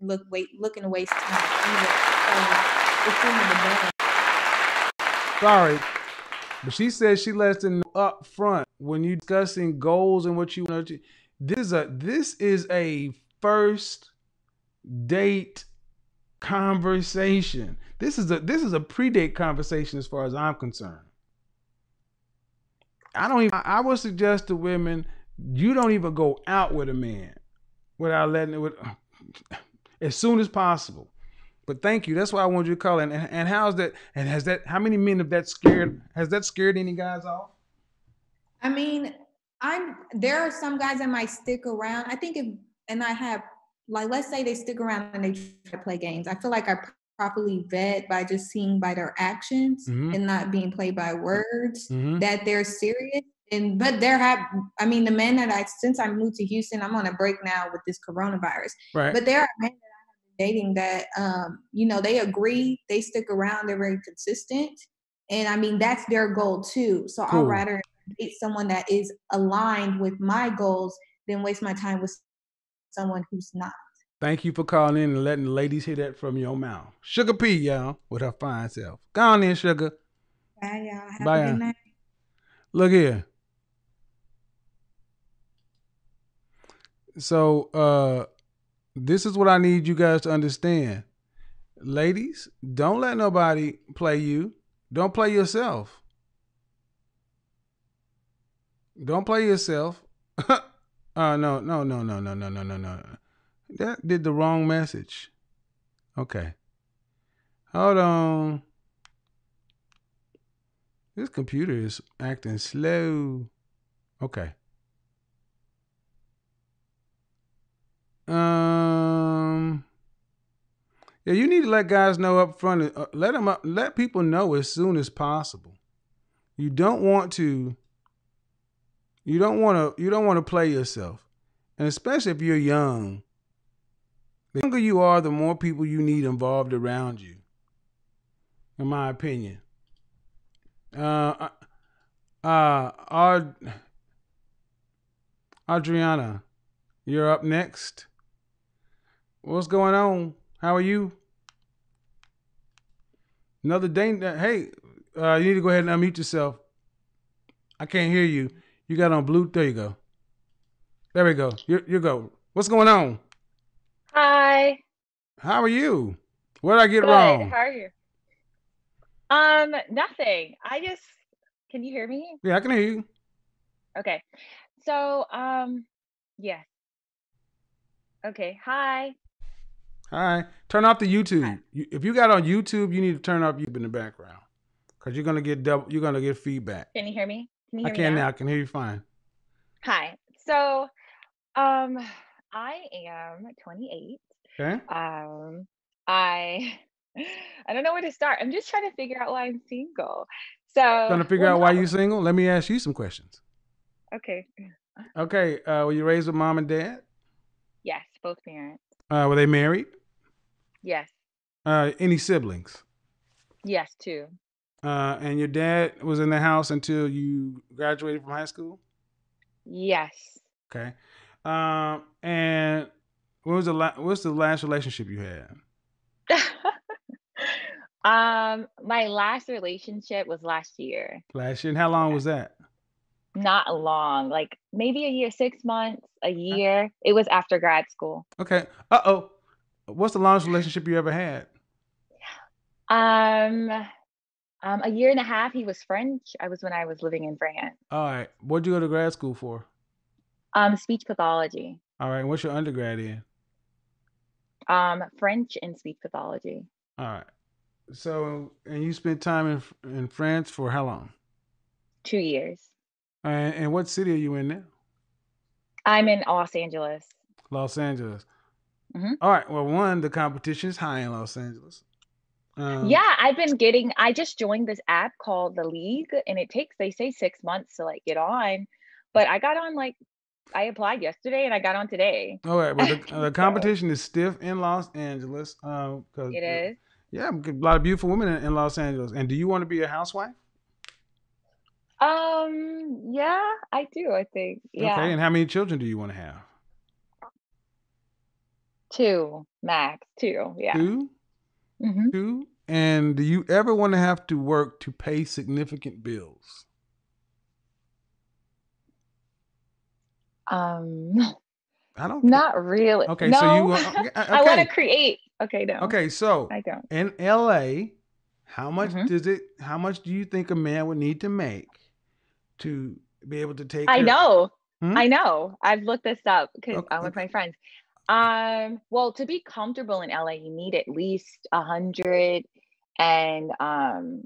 look wait looking to waste time either. So. Sorry, but she says she lets them up front when you discussing goals and what you want to. This is a this is a first date conversation. This is a this is a pre-date conversation as far as I'm concerned. I don't even. I would suggest to women you don't even go out with a man without letting it with as soon as possible. But thank you. That's why I wanted you to call in. And, and how's that? And has that? How many men have that scared? Has that scared any guys off? I mean, I'm there are some guys that might stick around. I think if and I have like let's say they stick around and they try to play games. I feel like I properly vet by just seeing by their actions Mhm. and not being played by words Mhm. that they're serious. And but there have I mean the men that I since I moved to Houston, I'm on a break now with this coronavirus. Right. But there are men that I have been dating that um, you know, they agree, they stick around, they're very consistent. And I mean that's their goal too. So Cool. I'll rather date someone that is aligned with my goals than waste my time with someone who's not. Thank you for calling in and letting the ladies hear that from your mouth. Sugar P, y'all, with her fine self. Go on in, Sugar. Bye y'all. Have Bye, a y'all. good night. Look here. So, uh, this is what I need you guys to understand. Ladies, don't let nobody play you. Don't play yourself. Don't play yourself. [laughs] uh no, no, no, no, no, no, no, no, no. That did the wrong message. Okay. Hold on. This computer is acting slow. Okay. Um. Yeah, you need to let guys know up front. uh, Let them up, let people know as soon as possible. You don't want to. You don't want to. You don't want to play yourself, and especially if you're young. The younger you are, the more people you need involved around you. In my opinion. Uh, uh, Ad- Adriana, you're up next. What's going on? How are you? Another day. Hey, uh, you need to go ahead and unmute yourself. I can't hear you. You got on blue. There you go. There we go. You you go. What's going on? Hi. How are you? What did I get Good. wrong? How are you? Um, nothing. I just can you hear me? Yeah, I can hear you. Okay. So, um, yes. Okay. Hi. Hi. Turn off the YouTube. You, if you got on YouTube, you need to turn off YouTube in the background because you're gonna get double. You're gonna get feedback. Can you hear me? Can you I can me now. I can hear you fine. Hi. So, um, I am 28. Okay. Um, I I don't know where to start. I'm just trying to figure out why I'm single. So, Trying to figure well, out why no- you single. Let me ask you some questions. Okay. Okay. Uh, were you raised with mom and dad? Yes, both parents. Uh, were they married? Yes. Uh, any siblings? Yes, two. Uh, and your dad was in the house until you graduated from high school. Yes. Okay. Um, and what was the la- what's the last relationship you had? [laughs] um, my last relationship was last year. Last year. And how long was that? not long, like maybe a year, six months, a year. It was after grad school. Okay. Uh oh. What's the longest relationship you ever had? Um, um, a year and a half. He was French. I was when I was living in France. All right. What'd you go to grad school for? Um, speech pathology. All right. What's your undergrad in? Um, French and speech pathology. All right. So, and you spent time in in France for how long? Two years. And, and what city are you in now? I'm in Los Angeles. Los Angeles. Mhm. All right. Well, one, the competition is high in Los Angeles. Um, Yeah, I've been getting. I just joined this app called The League, and it takes they say six months to like get on, but I got on like I applied yesterday and I got on today. All right. But the, uh, [laughs] the competition is stiff in Los Angeles. Um, cause It is. Yeah, a lot of beautiful women in, in Los Angeles. And do you want to be a housewife? Um, yeah, I do. I think. Yeah, Okay. And how many children do you want to have? Two max, two. Yeah. Two. hmm Two. And do you ever want to have to work to pay significant bills? Um, [laughs] I don't. not really. Okay, No, so you want- [laughs] okay, I want to create. Okay, no. Okay, so I don't. in LA, how much Mhm. does it? How much do you think a man would need to make to be able to take? I care- know. Hmm? I know. I've looked this up because Okay, I'm with my friends. Um, well, to be comfortable in LA, you need at least a hundred and um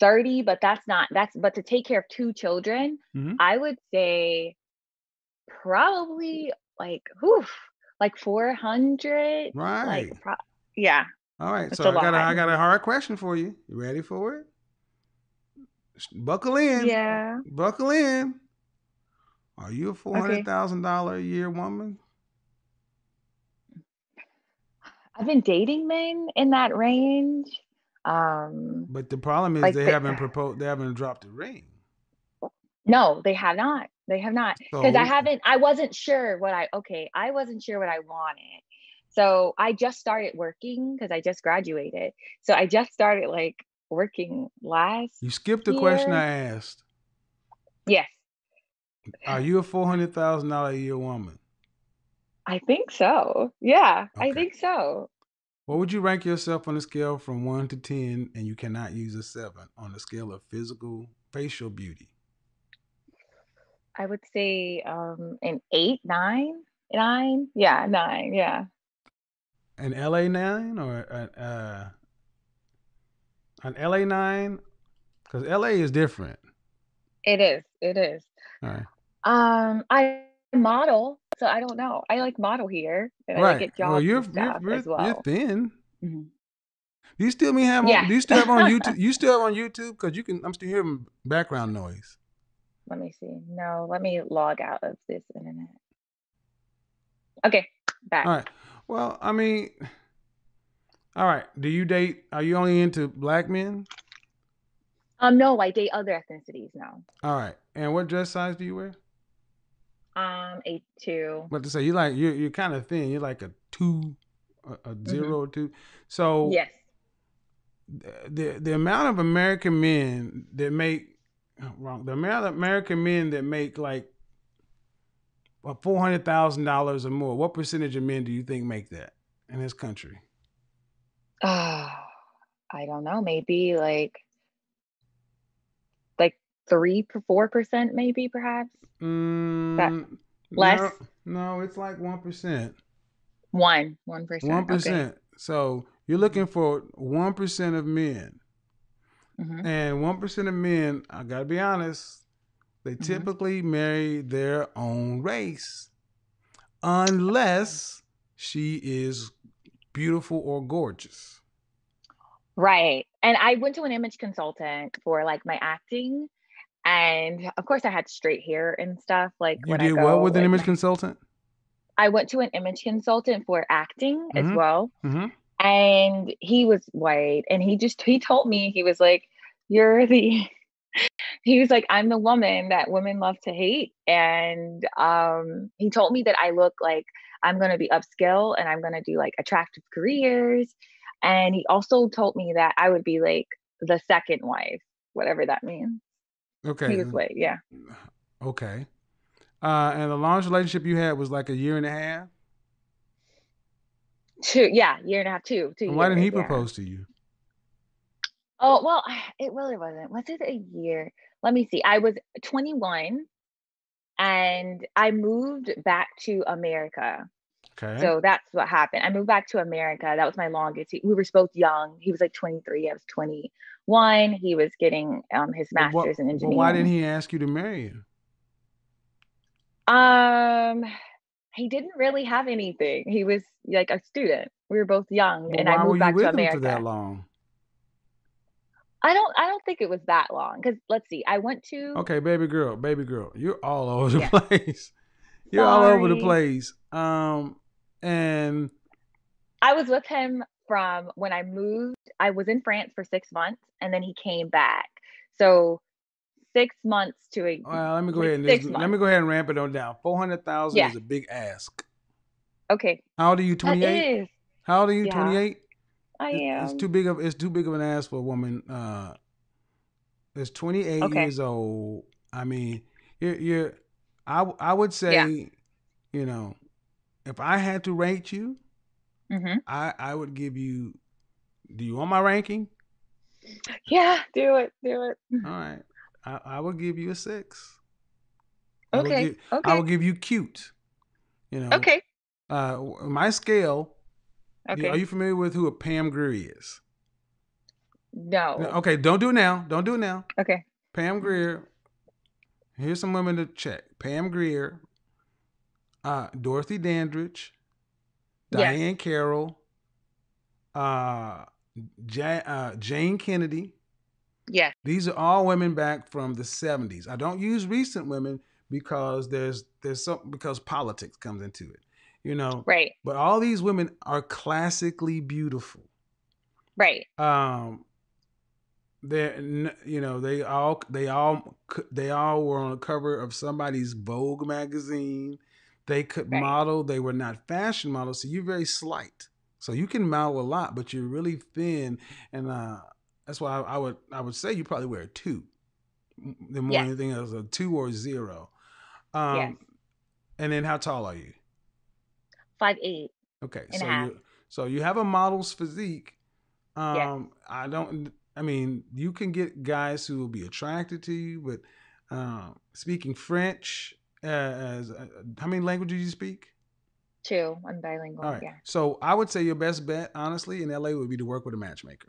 30, but that's not that's but to take care of two children, Mhm. I would say probably like whew, like 400. Right. Like pro- yeah. All right. It's So I got a, I got a hard question for you. You ready for it? Buckle in. Yeah. Buckle in. Are you a four hundred thousand dollar a year woman? I've been dating men in that range. Um But the problem is Like they the- haven't proposed. They haven't dropped the ring. No, they have not. They have not. Because I haven't, I wasn't sure what I, okay, I wasn't sure what I wanted. So I just started working because I just graduated. So I just started like working last. You skipped the question. I asked. Yes, Are you a four hundred thousand dollar a year woman? I think so. Yeah, I think so. What would you rank yourself on a scale from one to ten, and you cannot use a seven on a scale of physical facial beauty? I would say um an eight, nine, nine. Yeah, nine. Yeah. An LA nine or a, uh, an LA nine? Because LA is different. It is. It is. All right. Um, I model, so I don't know. I like model here, and I right. get jobs well, you're you're, you're, well. you're thin. Mhm. Do you still me have? Yeah. Do you still have on [laughs] YouTube? You still have on YouTube? Because you can. I'm still hearing background noise. Let me see. No, let me log out of this internet. Okay, back. All right. Well, I mean, all right. Do you date? Are you only into black men? Um, no, I date other ethnicities now. All right. And what dress size do you wear? Um, eight two. But to say? You like you're you're kind of thin. You're like a two, a, a 0 or two. So Yes. the the amount of American men that make oh, wrong the amount of American men that make like four hundred thousand dollars or more. What percentage of men do you think make that in this country? Ah, I don't know. Maybe like three, four percent, maybe perhaps Mm, less? No, no, it's like one percent. one, one percent. One So you're looking for one percent of men, Mhm. and one percent of men. I gotta be honest. They Mm-hmm. typically marry their own race, unless she is beautiful or gorgeous. Right. And I went to an image consultant for like my acting, and of course I had straight hair and stuff. Like You when did I go, what with an image consultant? I went to an image consultant for acting as Mhm. well. hmm and he was white and he just he told me he was like you're the [laughs] he was like i'm the woman that women love to hate and um he told me that i look like i'm going to be upskill and i'm going to do like attractive careers and he also told me that i would be like the second wife whatever that means Okay. he was white yeah Okay. Uh, and the longest relationship you had was like a year and a half. Two, yeah, year and a half, two, two And why didn't he yeah. propose to you? Oh, well, [sighs] it really wasn't. Was it a year? Let me see. I was 21 and I moved back to America. Okay. So that's what happened. I moved back to America. That was my longest. We were both young. He was like 23. I was 21. He was getting um, his master's in but engineering. why didn't he ask you to marry him? Um, he didn't really have anything. He was like a student. We were both young, Well, and why I were moved you back with to him America. for that long? I don't. I don't think it was that long. Because let's see. I went to. Okay, baby girl, baby girl, you're all over the Yeah. [laughs] place. You're all over the place. Um, and I was with him from when I moved. I was in France for six months, and then he came back. So six months to a. well, let me go ahead and just, let me go ahead and ramp it on down. Four hundred thousand Yeah. is a big ask. Okay, How old are you? Twenty eight. How old are you? Yeah. Twenty eight. I am. It's too big of it's too big of an ask for a woman. Uh, it's twenty eight Okay. years old. I mean, you're, you're I I would say, Yeah. you know, if I had to rate you, hmm I I would give you. Do you want my ranking? Yeah, do it, do it. All right, I, I will give you a six. I will Okay, I will give you cute. You know. okay, Uh, my scale. you- okay. Are you familiar with who a Pam Grier is? No. Okay, don't do it now. Don't do it now. Okay. Pam Grier. Here's some women to check. Pam Grier, uh, Dorothy Dandridge, Yes. Diahann Carroll, uh, ja- uh, Jayne Kennedy. Yes. These are all women back from the 70s. I don't use recent women because there's there's some because politics comes into it. You know, Right. but all these women are classically beautiful. Right. Um they're you know they all they all they all were on the cover of somebody's Vogue magazine. They could Right. model. They were not fashion models, so you're very slight. So you can model a lot, but you're really thin, and uh, that's why I, I would I would say you probably wear a two, the more Yes. anything else, a two or zero. Um, Yes. And then how tall are you? Five eight. Okay, and so you so you have a model's physique. Um, Yes. I don't. I mean, you can get guys who will be attracted to you, but um, speaking French, uh, as uh, how many languages do you speak? Two. I'm bilingual. All right. Yeah. So I would say your best bet, honestly, in LA would be to work with a matchmaker.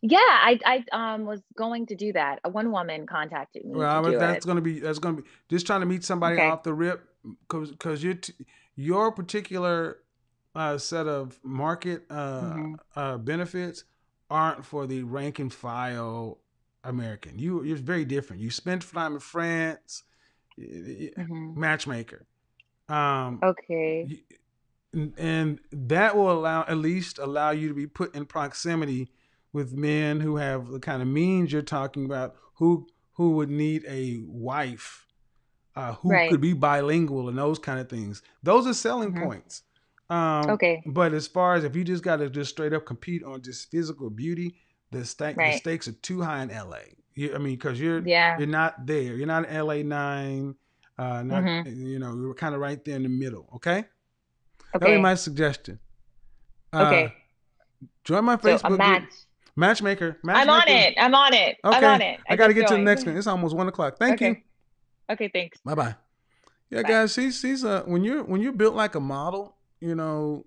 Yeah. I I um was going to do that. One woman contacted me Well, to do that's it. gonna be that's gonna be just trying to meet somebody Okay. off the rip because because your t- your particular uh, set of market uh, Mhm. uh, benefits aren't for the rank and file American. You you're very different. You spent time in France, Mhm. matchmaker. Um, Okay. and- that will allow at least allow you to be put in proximity with men who have the kind of means you're talking about who who would need a wife uh, who Right. could be bilingual and those kind of things those are selling Mhm. points um, Okay. but as far as if you just got to just straight up compete on just physical beauty the, sta- the stakes are too high in la you, i mean because you're Yeah. you're not there you're not in la 9 uh, not Mhm. you know you're kind of right there in the middle okay That'd be my suggestion. Uh, Okay. Join my So Facebook a group. match. Matchmaker. I'm on Matchmaker. it. I'm on it. Okay. I'm on it. I got to get to the next one. It's almost one o'clock. Thank you. Okay. Okay. Thanks. Bye bye. Yeah, Bye. guys. She's she's uh when you're when you're built like a model, you know.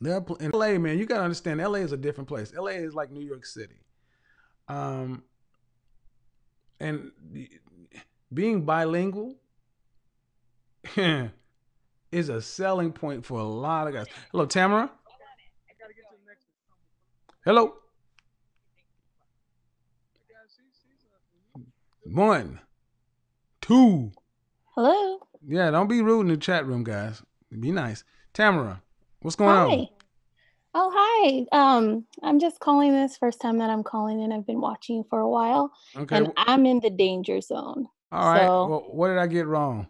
Pl- in LA, man, you gotta understand. LA is a different place. LA is like New York City. Um, and being bilingual [laughs] is a selling point for a lot of guys. Hello, Tamara. Hello. One, two. Hello. Yeah, don't be rude in the chat room, guys. Be nice. Tamara, what's going Hi. on? Oh, hi. Um, I'm just calling this first time that I'm calling and I've been watching for a while, Okay. and I'm in the danger zone. All right. so- well, what did I get wrong?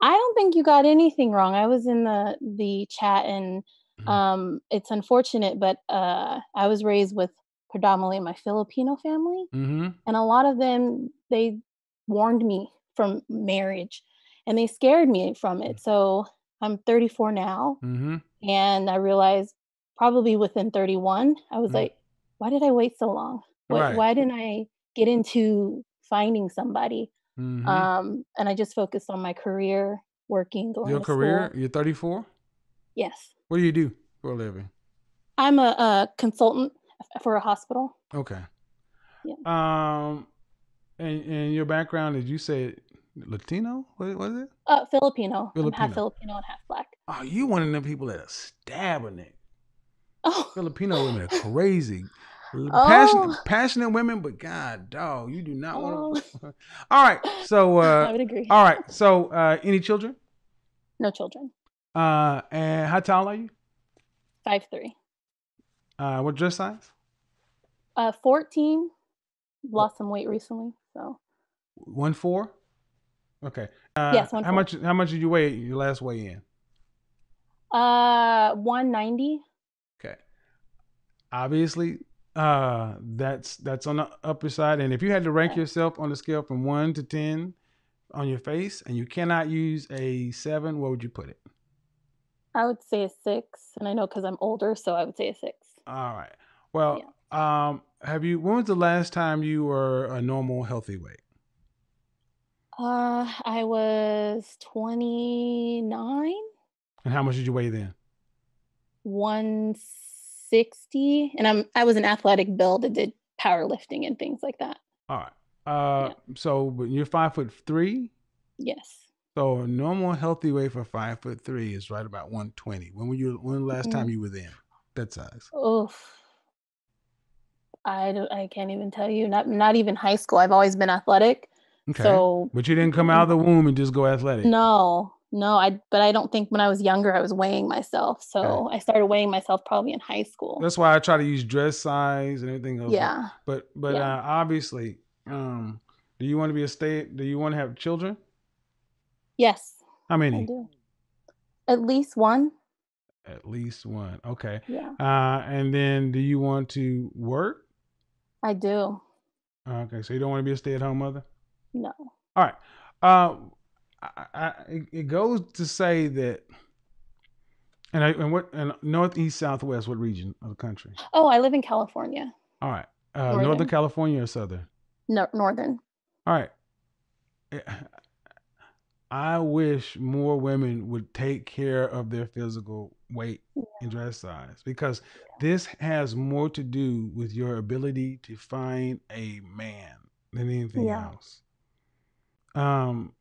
I don't think you got anything wrong. I was in the the chat, and Mhm. um, it's unfortunate, but uh, I was raised with predominantly my Filipino family, Mm-hmm. and a lot of them they warned me from marriage, and they scared me from it. So I'm 34 now, Mm-hmm. and I realized probably within 31, I was Mhm. like, why did I wait so long? Why, Right. why didn't I get into finding somebody? Mm-hmm. Um, and I just focused on my career, working, going Your career? school. You're 34. Yes, What do you do for a living? I'm a, a consultant for a hospital. Okay. Yeah. Um, and and your background did you say Latino? What was it? Uh, Filipino. I'm half Filipino. Filipino and half black. Oh, you one of them people that are stabbing it. [laughs] Oh, Filipino women are crazy. Passionate, Oh. passionate women, but God, dog, you do not want oh. to. [laughs] all right, so [laughs] I uh, would agree. all right, so uh, any children? No children. Uh, and how tall are you? Five three. Uh, what dress size? Uh, 14. Lost some weight recently, so One four. Okay. Uh, Yes, one How four. much? How much did you weigh your last weigh in? uh, 190. Okay. Obviously, uh, that's that's on the upper side. And if you had to rank yourself on the scale from one to ten on your face, and you cannot use a seven, where would you put it? I would say a six, and I know because I'm older, so I would say a six. All right. Well, um, have you? When was the last time you were a normal, healthy weight? Uh, I was 29, And how much did you weigh then? 160, and I'm I was an athletic build that did powerlifting and things like that. All right. Uh, so you're five foot three. Yes. So a normal, healthy weight for five foot three is right about one twenty. When were you? When the last time Mhm. you were then? That size. oh I don't, I can't even tell you. Not not even high school. I've always been athletic. Okay. So but you didn't come out of the womb and just go athletic. no, no. I but I don't think when I was younger I was weighing myself. So I started weighing myself probably in high school. That's why I try to use dress size and everything else. Yeah. But but Yeah. uh, obviously, um, do you want to be a stay? Do you want to have children? Yes, How I many? do. At least one. At least one. Okay. Yeah, Uh, and then do you want to work? I do. Okay, so you don't want to be a stay-at-home mother. No. All right. Uh, I, I, it- goes to say that, and I, and what and northeast, southwest, what region of the country? Oh, I live in California. All right, uh, Northern. California or Southern? No, northern. All right. Eh, I wish more women would take care of their physical weight and dress size because this has more to do with your ability to find a man than anything Yeah. else. Um,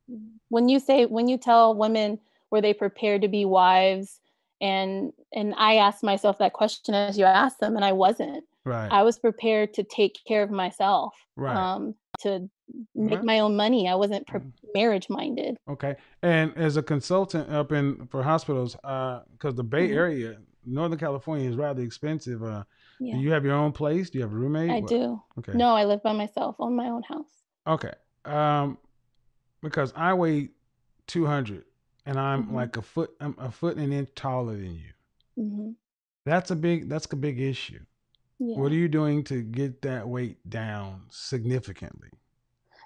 When you say when you tell women were they prepared to be wives and and I asked myself that question as you asked them and I wasn't. right. I was prepared to take care of myself. Right. Um to make Right. my own money. I wasn't pre- Mhm. marriage minded. Okay. And as a consultant up in for hospitals, uh, because the Bay Mhm. Area, Northern California is rather expensive. Uh, Yeah. do you have your own place? Do you have a roommate? I What- do. Okay. No, I live by myself on my own house. Okay. Um, because I weigh two hundred, and I'm Mhm. like a foot, I'm a foot and an inch taller than you. hmm That's a big, that's a big issue. Yeah. What are you doing to get that weight down significantly?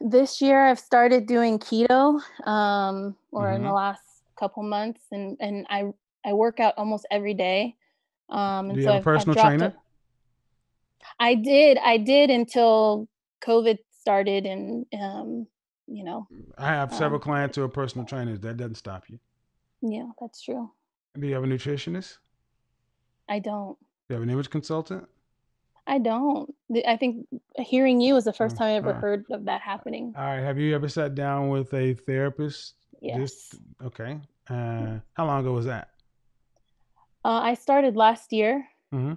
this year I've started doing keto, um, or in the Mhm. last couple months, and and I I work out almost every day. Um, and Do you so have a I've, I've personal trainer? it- I did, I did until COVID started, and um, you know, I have several Um, clients who are personal trainers. That doesn't stop you. yeah, that's true. Do you have a nutritionist? I don't. Do you have an image consultant? I don't. I think hearing you was the first Mm, time I ever alright. heard of that happening. All right. Have you ever sat down with a therapist? Yes. Just okay. Uh, how long ago was that? Uh, I started last year, hmm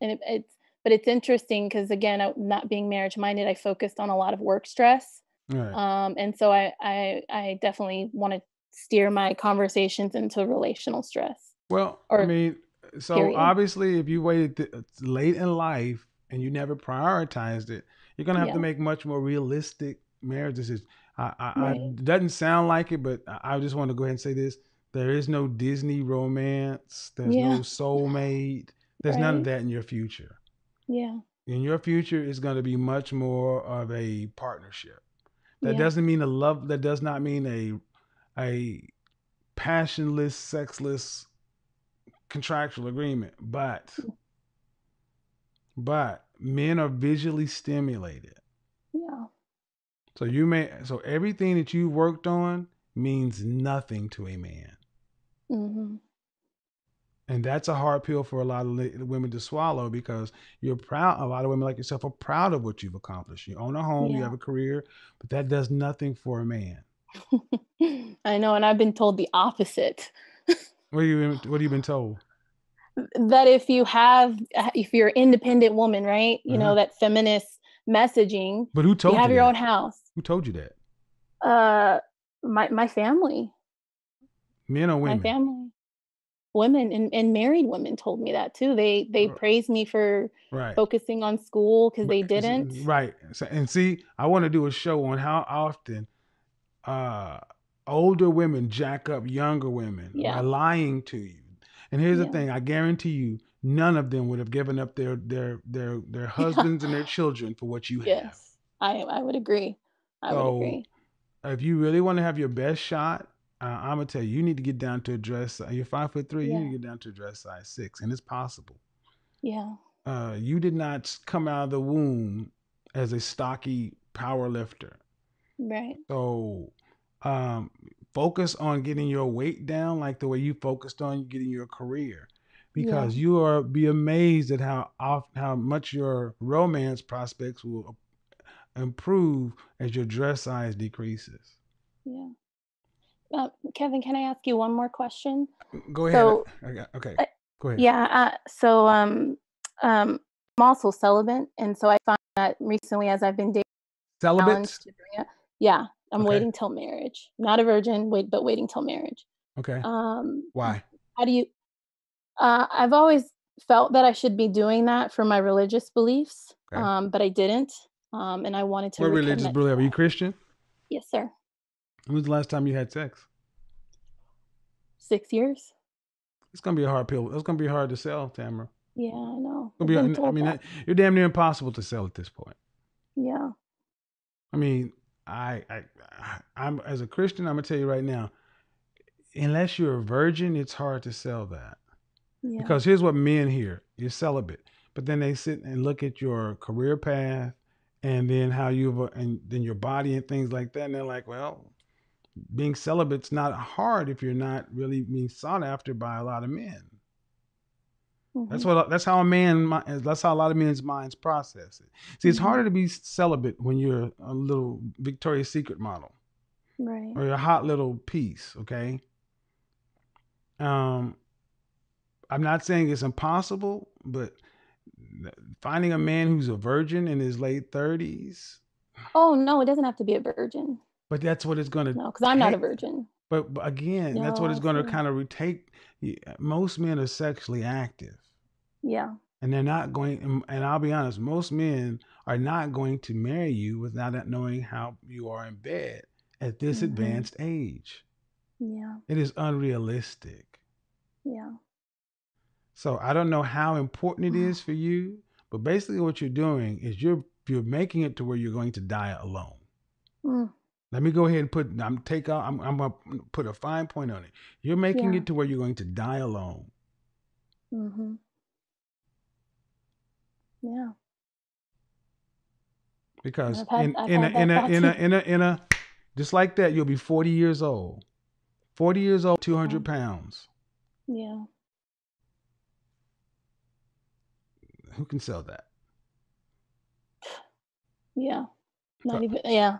and it, it's but it's interesting because again, not being marriage minded, I focused on a lot of work stress. Right. um, and so I, I I definitely want to steer my conversations into relational stress. Well, I or mean, so period. obviously, if you waited th- late in life and you never prioritized it, you're gonna have Yeah. to make much more realistic marriage decisions. I, I, I it doesn't sound like it, but I I just want to go ahead and say this: there is no Disney romance. There's Yeah. no soulmate. There's none of that in your future. Yeah, in your future is going to be much more of a partnership. That Yeah. doesn't mean a love. That does not mean a a passionless, sexless contractual agreement. But but men are visually stimulated. Yeah. So you may so everything that you worked on means nothing to a man. hmm And that's a hard pill for a lot of women to swallow because you're proud. A lot of women like yourself are proud of what you've accomplished. You own a home, you have a career, but that does nothing for a man. [laughs] I know, and I've been told the opposite. [laughs] What have you been, what have you been told? that if you have if you're an independent woman right you know Uh-huh. that feminist messaging But who told you you, have your that? own house Who told you that? uh my my family Men or women? my family women and, and married women told me that too they they Right. praised me for Right. focusing on school because they didn't Right. So, and see, I want to do a show on how often uh, older women jack up younger women Yeah. by lying to you. And here's the thing: I guarantee you, none of them would have given up their their their their [laughs] husbands and their children for what you have. yes i i would agree i would So, agree if you really want to have your best shot, uh, I'm gonna tell you, you need to get down to a dress. You're five foot three. You need to get down to a dress size six, and it's possible. yeah uh, you did not come out of the womb as a stocky power lifter. right So um, focus on getting your weight down like the way you focused on getting your career. Because you are be amazed at how off, how much your romance prospects will improve as your dress size decreases. yeah uh, kevin can i ask you one more question Go ahead. So- Okay, okay. uh, Go ahead. Yeah. Uh, so um, um, I'm also celibate, and so I find that recently, as I've been dating, Celibate. to bring up. Yeah, I'm Okay. waiting till marriage. Not a virgin, wait, but waiting till marriage. Okay. Um, Why? how do you? Uh, I've always felt that I should be doing that for my religious beliefs, Okay. um, but I didn't, um, and I wanted to. What religious belief? Are you Christian? Yes, sir. When was the last time you had sex? Six years. It's gonna be a hard pill. It's gonna be hard to sell, Tamara. Yeah, I know. It'll I've be, been I mean, that. you're damn near impossible to sell at this point. yeah. I mean, I, I, I'm as a Christian, I'm gonna tell you right now, unless you're a virgin, it's hard to sell that. Yeah. Because here's what men hear: you're celibate, but then they sit and look at your career path, and then how you've, and then your body and things like that, and they're like, well, being celibate's not hard if you're not really being sought after by a lot of men. That's Mhm. what. That's how a man. That's how a lot of men's minds process it. See, it's Mhm. harder to be celibate when you're a little Victoria's Secret model Right. or you're a hot little piece. Okay. Um, I'm not saying it's impossible, but finding a man who's a virgin in his late 30s, Oh no, it doesn't have to be a virgin. But that's what it's going to. No, because I'm not a virgin. But, again, that's what it's going to kind of retake. Most men are sexually active. Yeah. and they're not going and- i'll be honest most men are not going to marry you without knowing how you are in bed at this Mhm. advanced age Yeah. it is unrealistic Yeah. so i don't know how important it is [sighs] for you but basically what you're doing is you're you're making it to where you're going to die alone Mm. Let me go ahead and put i'm take out i'm, I'm gonna put a fine point on it you're making Yeah. it to where you're going to die alone Mm-hmm. Yeah. because had- in, I've in, a, in, a, in a in a in a just like that you'll be 40 years old 40 years old 200 Mm. pounds Yeah. who can sell that Yeah. Not Uh, even yeah.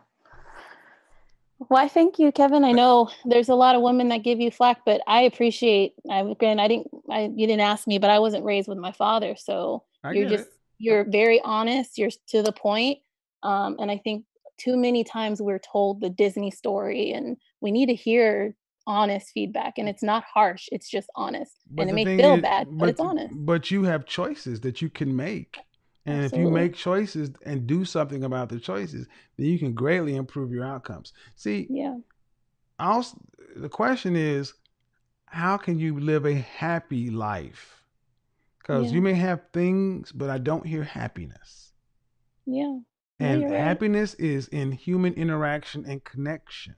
Why thank you, Kevin. I know there's a lot of women that give you flack, but I appreciate I again I didn't I you didn't ask me, but I wasn't raised with my father. So I you're just it. you're very honest, you're to the point. Um, and I think too many times we're told the Disney story and we need to hear honest feedback and it's not harsh, it's just honest. But and it may feel is- bad, but, it's honest. but you have choices that you can make and if you make choices and do something about the choices then you can greatly improve your outcomes see Yeah. also the question is how can you live a happy life Because Yeah. you may have things, but I don't hear happiness. Yeah. And right. happiness is in human interaction and connection.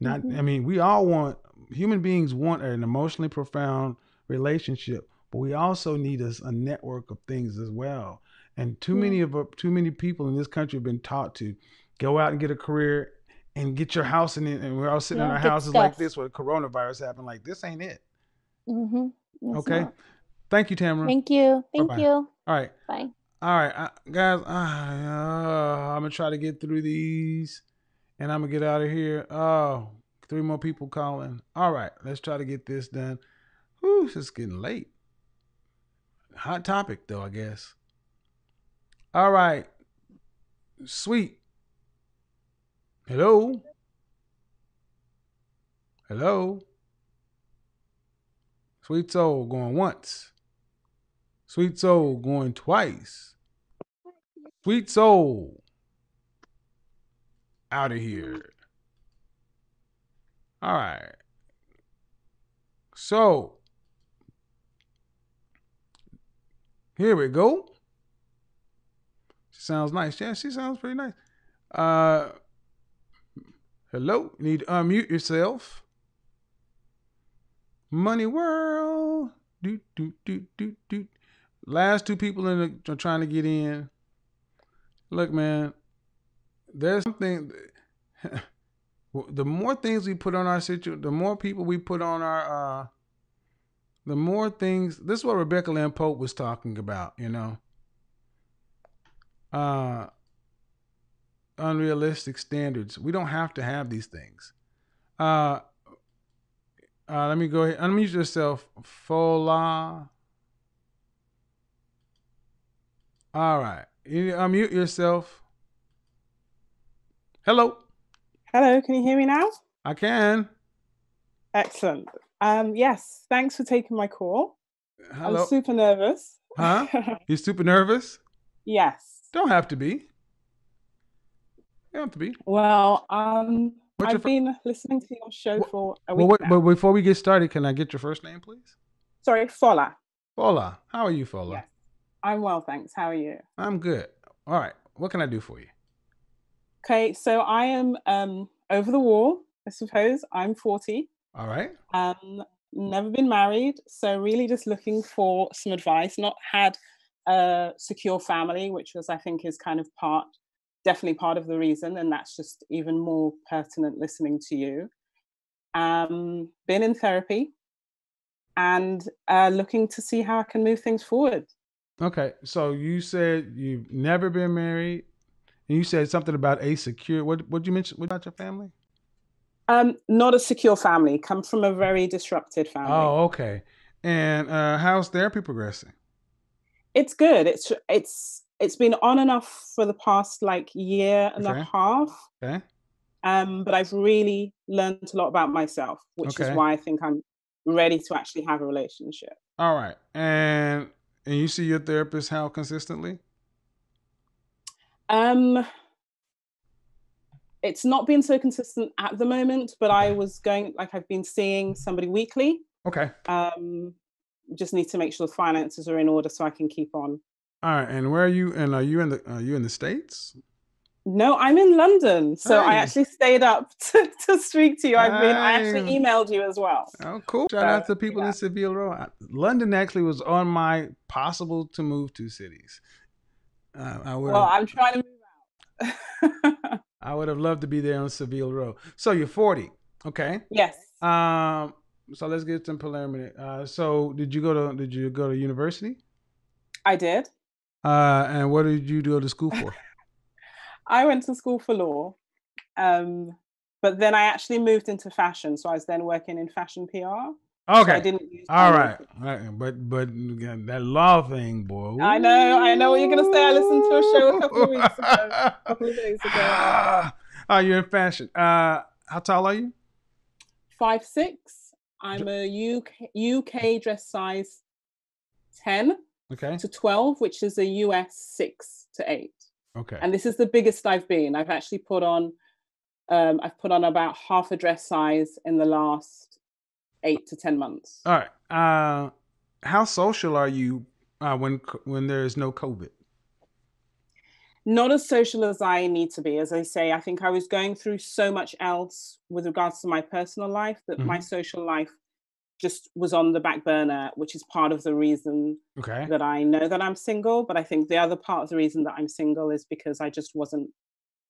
Not, Mhm. I mean, we all want human beings want an emotionally profound relationship, but we also need a, a network of things as well. And too Yeah. many of too many people in this country have been taught to go out and get a career and get your house in it. And we're all sitting in our houses like this where coronavirus happened. Like this ain't it. Mm-hmm. okay. Thank you, Tamara. Thank you. Thank Bye-bye. you. all right. Bye. All right, uh, guys. Uh, uh, I'm gonna try to get through these, and I'm gonna get out of here. Oh, three more people calling. All right, let's try to get this done. Whew, it's just getting late. Hot topic, though, I guess. All right, sweet. Hello. Hello. Sweet soul going once. Sweet soul going twice. Sweet soul out of here. All right. So here we go. She sounds nice. Yeah, she sounds pretty nice. Uh hello. Need to unmute yourself. Money World. Do do do do do. Last two people in the, are trying to get in. Look, man, there's something. [laughs] The more things we put on our situation, the more people we put on our, uh, the more things. This is what Rebecca Lynn Pope was talking about. You know, uh, unrealistic standards. We don't have to have these things. Uh, uh, let me go ahead. Unmute yourself, Fola. All right. You unmute yourself. Hello. Hello, can you hear me now? I can. Excellent. Um, yes, thanks for taking my call. Hello. I'm super nervous. Huh? [laughs] You're super nervous? yes. Don't have to be. You don't have to be. Well, um, What's I've been listening to your show for a Well, week what, now. but before we get started, can I get your first name, please? Sorry, Fola. Fola. How are you, Fola? Yes. I'm well, thanks. How are you? I'm good. All right. What can I do for you? Okay, so I am um over the wall, I suppose. I'm 40. All right. Um, never been married, so really just looking for some advice. Not had a secure family, which was, I think, is kind of part, definitely part of the reason, and that's just even more pertinent listening to you. Um, been in therapy, and uh, looking to see how I can move things forward. Okay. So you said you've never been married, and you said something about a secure. What what you mention? What about your family? Um, not a secure family. Come from a very disrupted family. Oh, okay. And uh, how's therapy progressing? It's good it's it's it's been on and off for the past like year and Okay. a half Okay. um but i've really learned a lot about myself which Okay. is why i think i'm ready to actually have a relationship All right. And and you see your therapist how consistently? um it's not been so consistent at the moment but i was going like i've been seeing somebody weekly Okay. um just need to make sure the finances are in order so i can keep on All right. And where are you? And are you in the are you in the states? No, I'm in London. So I actually stayed up [laughs] to, to speak to you. I've been I actually emailed you as well. Oh, cool. Shout out to people yeah. in Savile Row. London actually was on my possible to move to cities. Uh, I would Well, I'm trying to move out. [laughs] I would have loved to be there on Savile Row. So you're 40. Okay. yes. Um. So let's get some preliminary. Uh. So did you go to Did you go to university? I did. Uh. And what did you go to school for? [laughs] I went to school for law. Um, but then I actually moved into fashion. So I was then working in fashion PR. So I Okay. didn't All right. But but that law thing, boy. I know, I know what you're gonna say. I listened to a show a couple of weeks ago, a [laughs] couple of days ago. Oh, you're in fashion. Uh, how tall are you? Five six. I'm a UK UK dress size ten Okay. to twelve, which is a US six to eight. Okay. and this is the biggest I've been. I've actually put on, um, I've put on about half a dress size in the last eight to ten months. All right. Uh, how social are you uh, when when there is no COVID? Not as social as I need to be. As I say, I think I was going through so much else with regards to my personal life that my Mhm. social life just was on the back burner, which is part of the reason Okay. that I know that I'm single. But I think the other part of the reason that I'm single is because I just wasn't.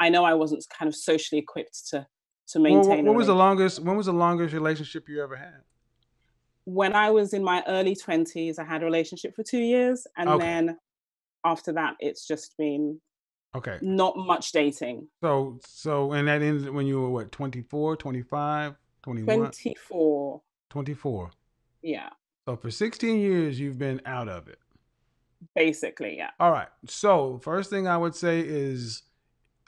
I know I wasn't kind of socially equipped to to maintain. what, what was the longest? When was the longest relationship you ever had? when I was in my early 20s, I had a relationship for two years. And Okay. then after that, it's just been Okay. not much dating. So so and that ends when you were what 24, 25, 21, 24. 24. Yeah, So for 16 years you've been out of it. basically. Yeah. All right. So first thing I would say is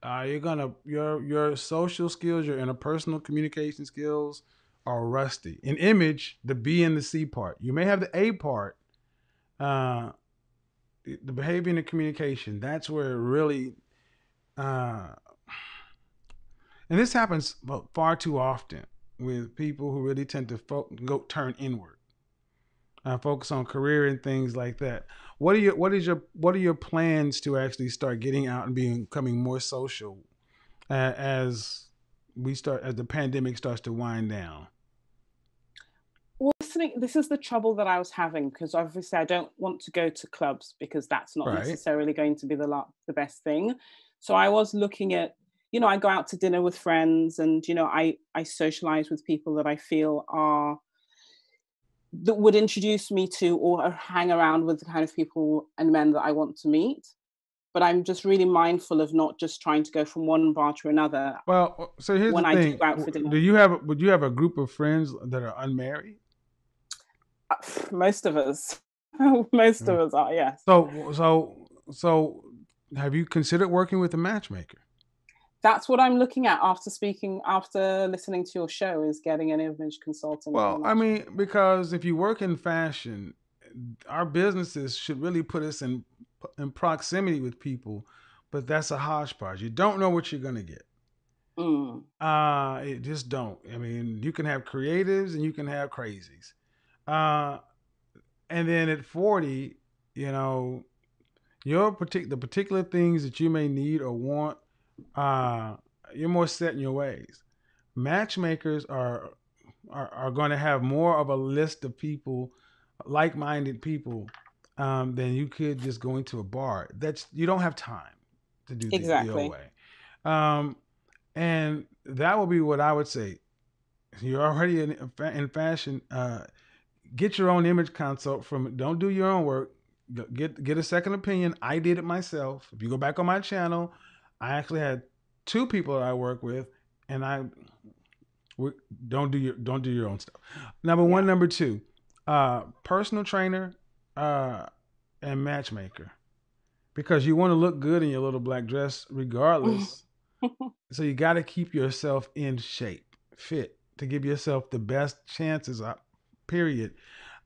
uh, you're gonna your your social skills, your interpersonal communication skills are rusty. In image, the B and the C part. You may have the A part, uh, the behavior and the communication. That's where it really, uh, and this happens far too often with people who really tend to fo- go turn inward, uh, focus on career and things like that. What are your what is your what are your plans to actually start getting out and being becoming more social uh, as we start as the pandemic starts to wind down? Well, listening, this is the trouble that I was having because obviously I don't want to go to clubs because that's not Right. necessarily going to be the la- the best thing. So I was looking at, you know, I go out to dinner with friends, and you know, I I socialize with people that I feel are that would introduce me to or hang around with the kind of people and men that I want to meet. But I'm just really mindful of not just trying to go from one bar to another. Well, uh, so here's when the I do thing: go out for dinner. do you have would you have a group of friends that are unmarried? [sighs] Most of us, [laughs] most of us are, yes. So so so have you considered working with a matchmaker? that's what I'm looking at after speaking, after listening to your show, is getting an image consultant. Well, I mean, because if you work in fashion, our businesses should really put us in in proximity with people, but that's a hodgepodge. You don't know what you're gonna get. Mm, Uh, it just don't. I mean, you can have creatives and you can have crazies. Uh, and then at 40, you know, your partic- the particular things that you may need or want, uh, you're more set in your ways. Matchmakers are are, are going to have more of a list of people, like-minded people, um, than you could just going to a bar. That's you don't have time to do the, the Exactly. old way. Um, and that would be what I would say. You're already in, in fashion. Uh, get your own image consult from. Don't do your own work. Get get a second opinion. I did it myself. If you go back on my channel, I actually had two people that I work with, and I don't do your don't do your own stuff. Number one, number two, uh, personal trainer uh, and matchmaker, because you want to look good in your little black dress, regardless. [laughs] so you got to keep yourself in shape, fit, to give yourself the best chances. uh, Period.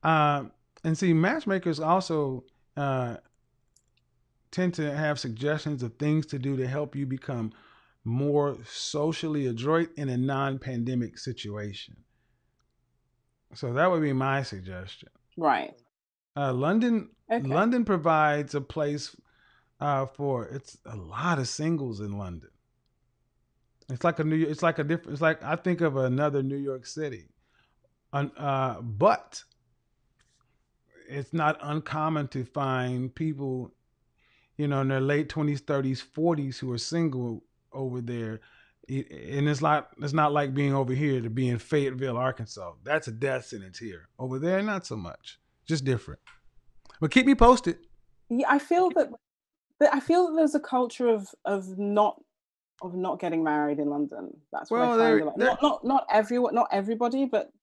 Um, and see, matchmakers also uh, tend to have suggestions of things to do to help you become more socially adroit in a non-pandemic situation. So that would be my suggestion. right. Uh, London, Okay. London provides a place uh, for it's a lot of singles in London. It's like a New. It's like a different. It's like I think of another New York City, uh, but it's not uncommon to find people, you know, in their late twenties, thirties, forties who are single over there. And it's not. It's not like being over here to be in Fayetteville, Arkansas. That's a death sentence here. Over there, not so much. Just different. But keep me posted. Yeah, I feel that, that I feel that there's a culture of of not of not getting married in London. That's what Well, I there- find. there- Not not not everyone, not everybody, but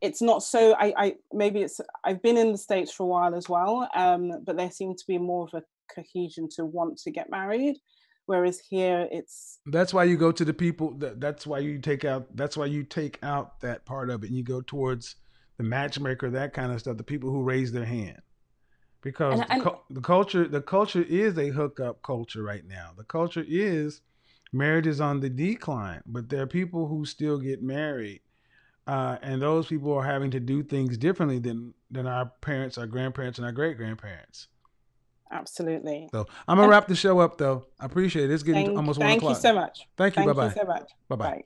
it's not so. I I maybe it's. I've been in the states for a while as well, um, but there seems to be more of a cohesion to want to get married, whereas here it's That's why you go to the people. That, that's why you take out. That's why you take out that part of it, and you go towards the matchmaker, that kind of stuff. The people who raise their hand, because And- the, and- cul- the culture, the culture is a hookup culture right now. The culture is marriage is on the decline, but there are people who still get married Uh, and those people are having to do things differently than than our parents, our grandparents, and our great grandparents. Absolutely. So I'm gonna wrap the show up though. I appreciate it. It's getting Thank, almost one o'clock. thank you so much. Thank you. Thank bye you bye. so much. Bye. Bye.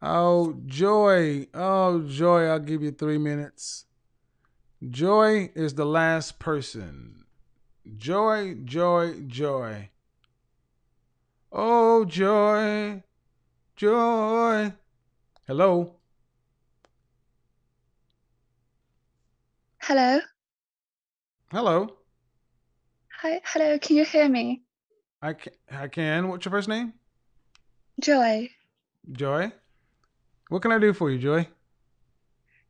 Oh, Joy. Oh, Joy, I'll give you three minutes. Joy is the last person. Joy, joy, joy. Oh, joy, joy. Hello. Hello. Hello. Hi. Hello. Can you hear me? I can, I can. What's your first name? Joy. Joy. What can I do for you, Joy?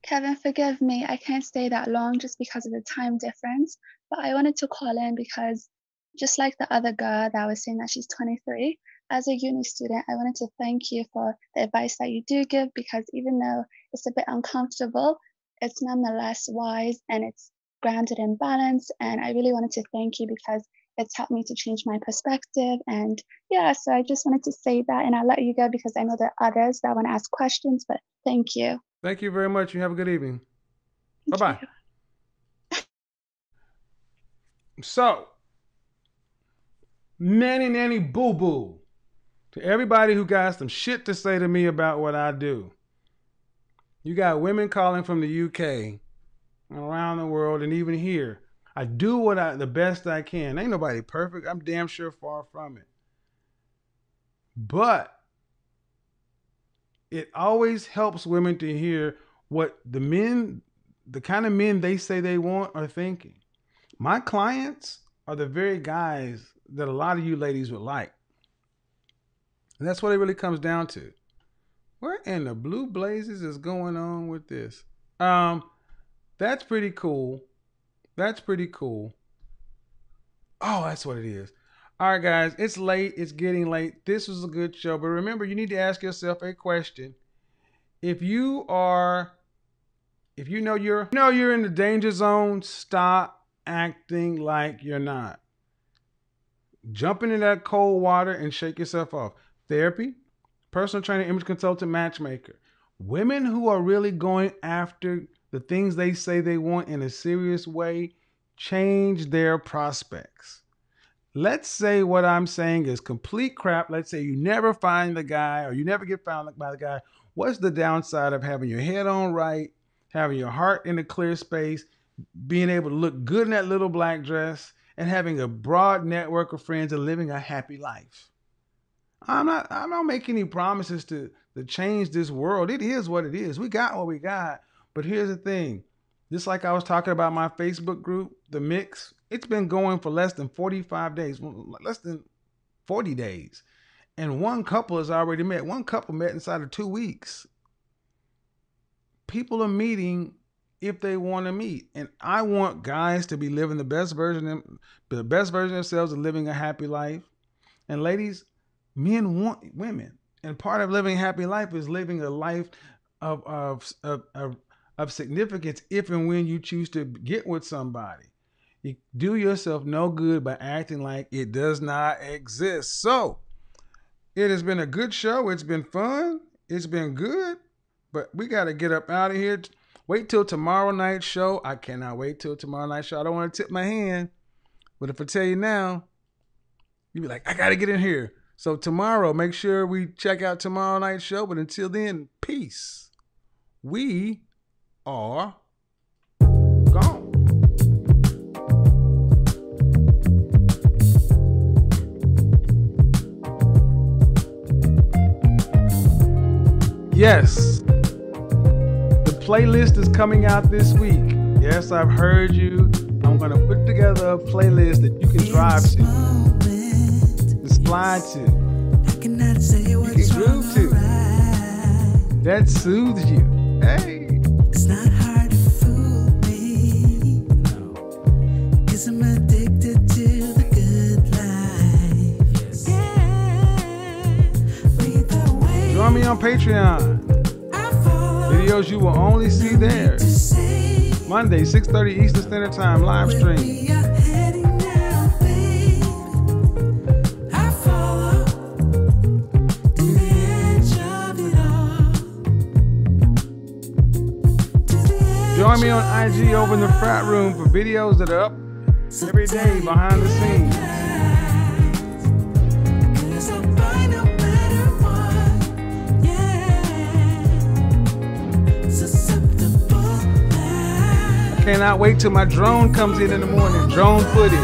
Kevin, forgive me. I can't stay that long just because of the time difference. But I wanted to call in because just like the other girl that was saying that she's 23, as a uni student, I wanted to thank you for the advice that you do give because even though it's a bit uncomfortable, it's nonetheless wise and it's grounded in balance. And I really wanted to thank you because it's helped me to change my perspective. And yeah, so I just wanted to say that and I'll let you go because I know there are others that want to ask questions, but thank you. Thank you very much. You have a good evening. Bye bye. [laughs] So, nanny nanny boo boo. To everybody who got some shit to say to me about what I do. You got women calling from the UK, around the world, and even here. I do what I the best I can. Ain't nobody perfect. I'm damn sure far from it. But it always helps women to hear what the men, the kind of men they say they want, are thinking. My clients are the very guys that a lot of you ladies would like. And that's what it really comes down to. Where in the blue blazes is going on with this? Um, that's pretty cool. That's pretty cool. Oh, that's what it is. All right, guys, it's late. It's getting late. This was a good show, but remember, you need to ask yourself a question. If you are, if you know you're, you know you're in the danger zone, stop acting like you're not. Jump into that cold water and shake yourself off. Therapy, personal trainer, image consultant, matchmaker. Women who are really going after the things they say they want in a serious way change their prospects. Let's say what I'm saying is complete crap. Let's say you never find the guy or you never get found by the guy. What's the downside of having your head on right, having your heart in a clear space, being able to look good in that little black dress, and having a broad network of friends and living a happy life? I'm not I'm not making any promises to to change this world. It is what it is. We got what we got. But here's the thing. Just like I was talking about my Facebook group, the mix, it's been going for less than 45 days, less than 40 days. And one couple has already met. One couple met inside of two weeks. People are meeting if they want to meet. And I want guys to be living the best version of the best version of themselves and living a happy life. And ladies, men want women. And part of living a happy life is living a life of, of, of, of, of significance if and when you choose to get with somebody. You do yourself no good by acting like it does not exist. So, it has been a good show. It's been fun. It's been good. But we got to get up out of here. Wait till tomorrow night's show. I cannot wait till tomorrow night's show. I don't want to tip my hand. But if I tell you now, you'd be like, I got to get in here. So tomorrow, make sure we check out tomorrow night's show. But until then, peace. We are gone. Yes, the playlist is coming out this week. Yes, I've heard you. I'm going to put together a playlist that you can drive to, to slide to, you can groove to, that soothes you. Hey. It's not hard to fool me. No. Cause I'm addicted to the good life. Yeah. Way. Join me on Patreon. Videos you will only see there. Monday, 6:30 Eastern Standard Time, live stream. Find me on IG over in the frat room for videos that are up every day behind the scenes. I cannot wait till my drone comes in in the morning. Drone footage.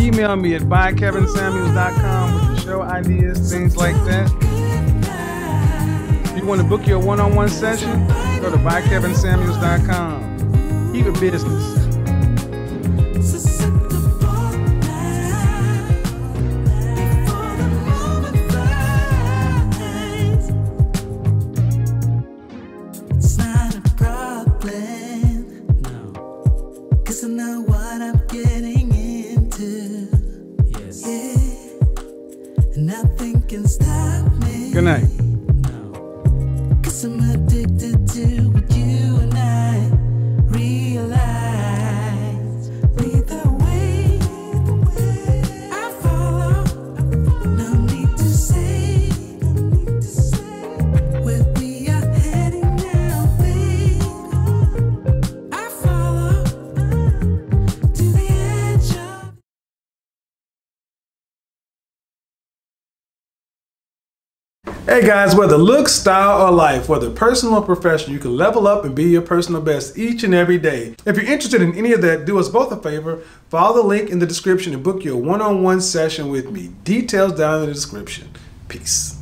Email me at bykevinsamuels.com with show ideas, things like that. If you want to book your one-on-one session, go to bykevinsamuels.com. It business. Hey guys, whether looks, style, or life, whether personal or professional, you can level up and be your personal best each and every day. If you're interested in any of that, do us both a favor. Follow the link in the description and book your one on one session with me. Details down in the description. Peace.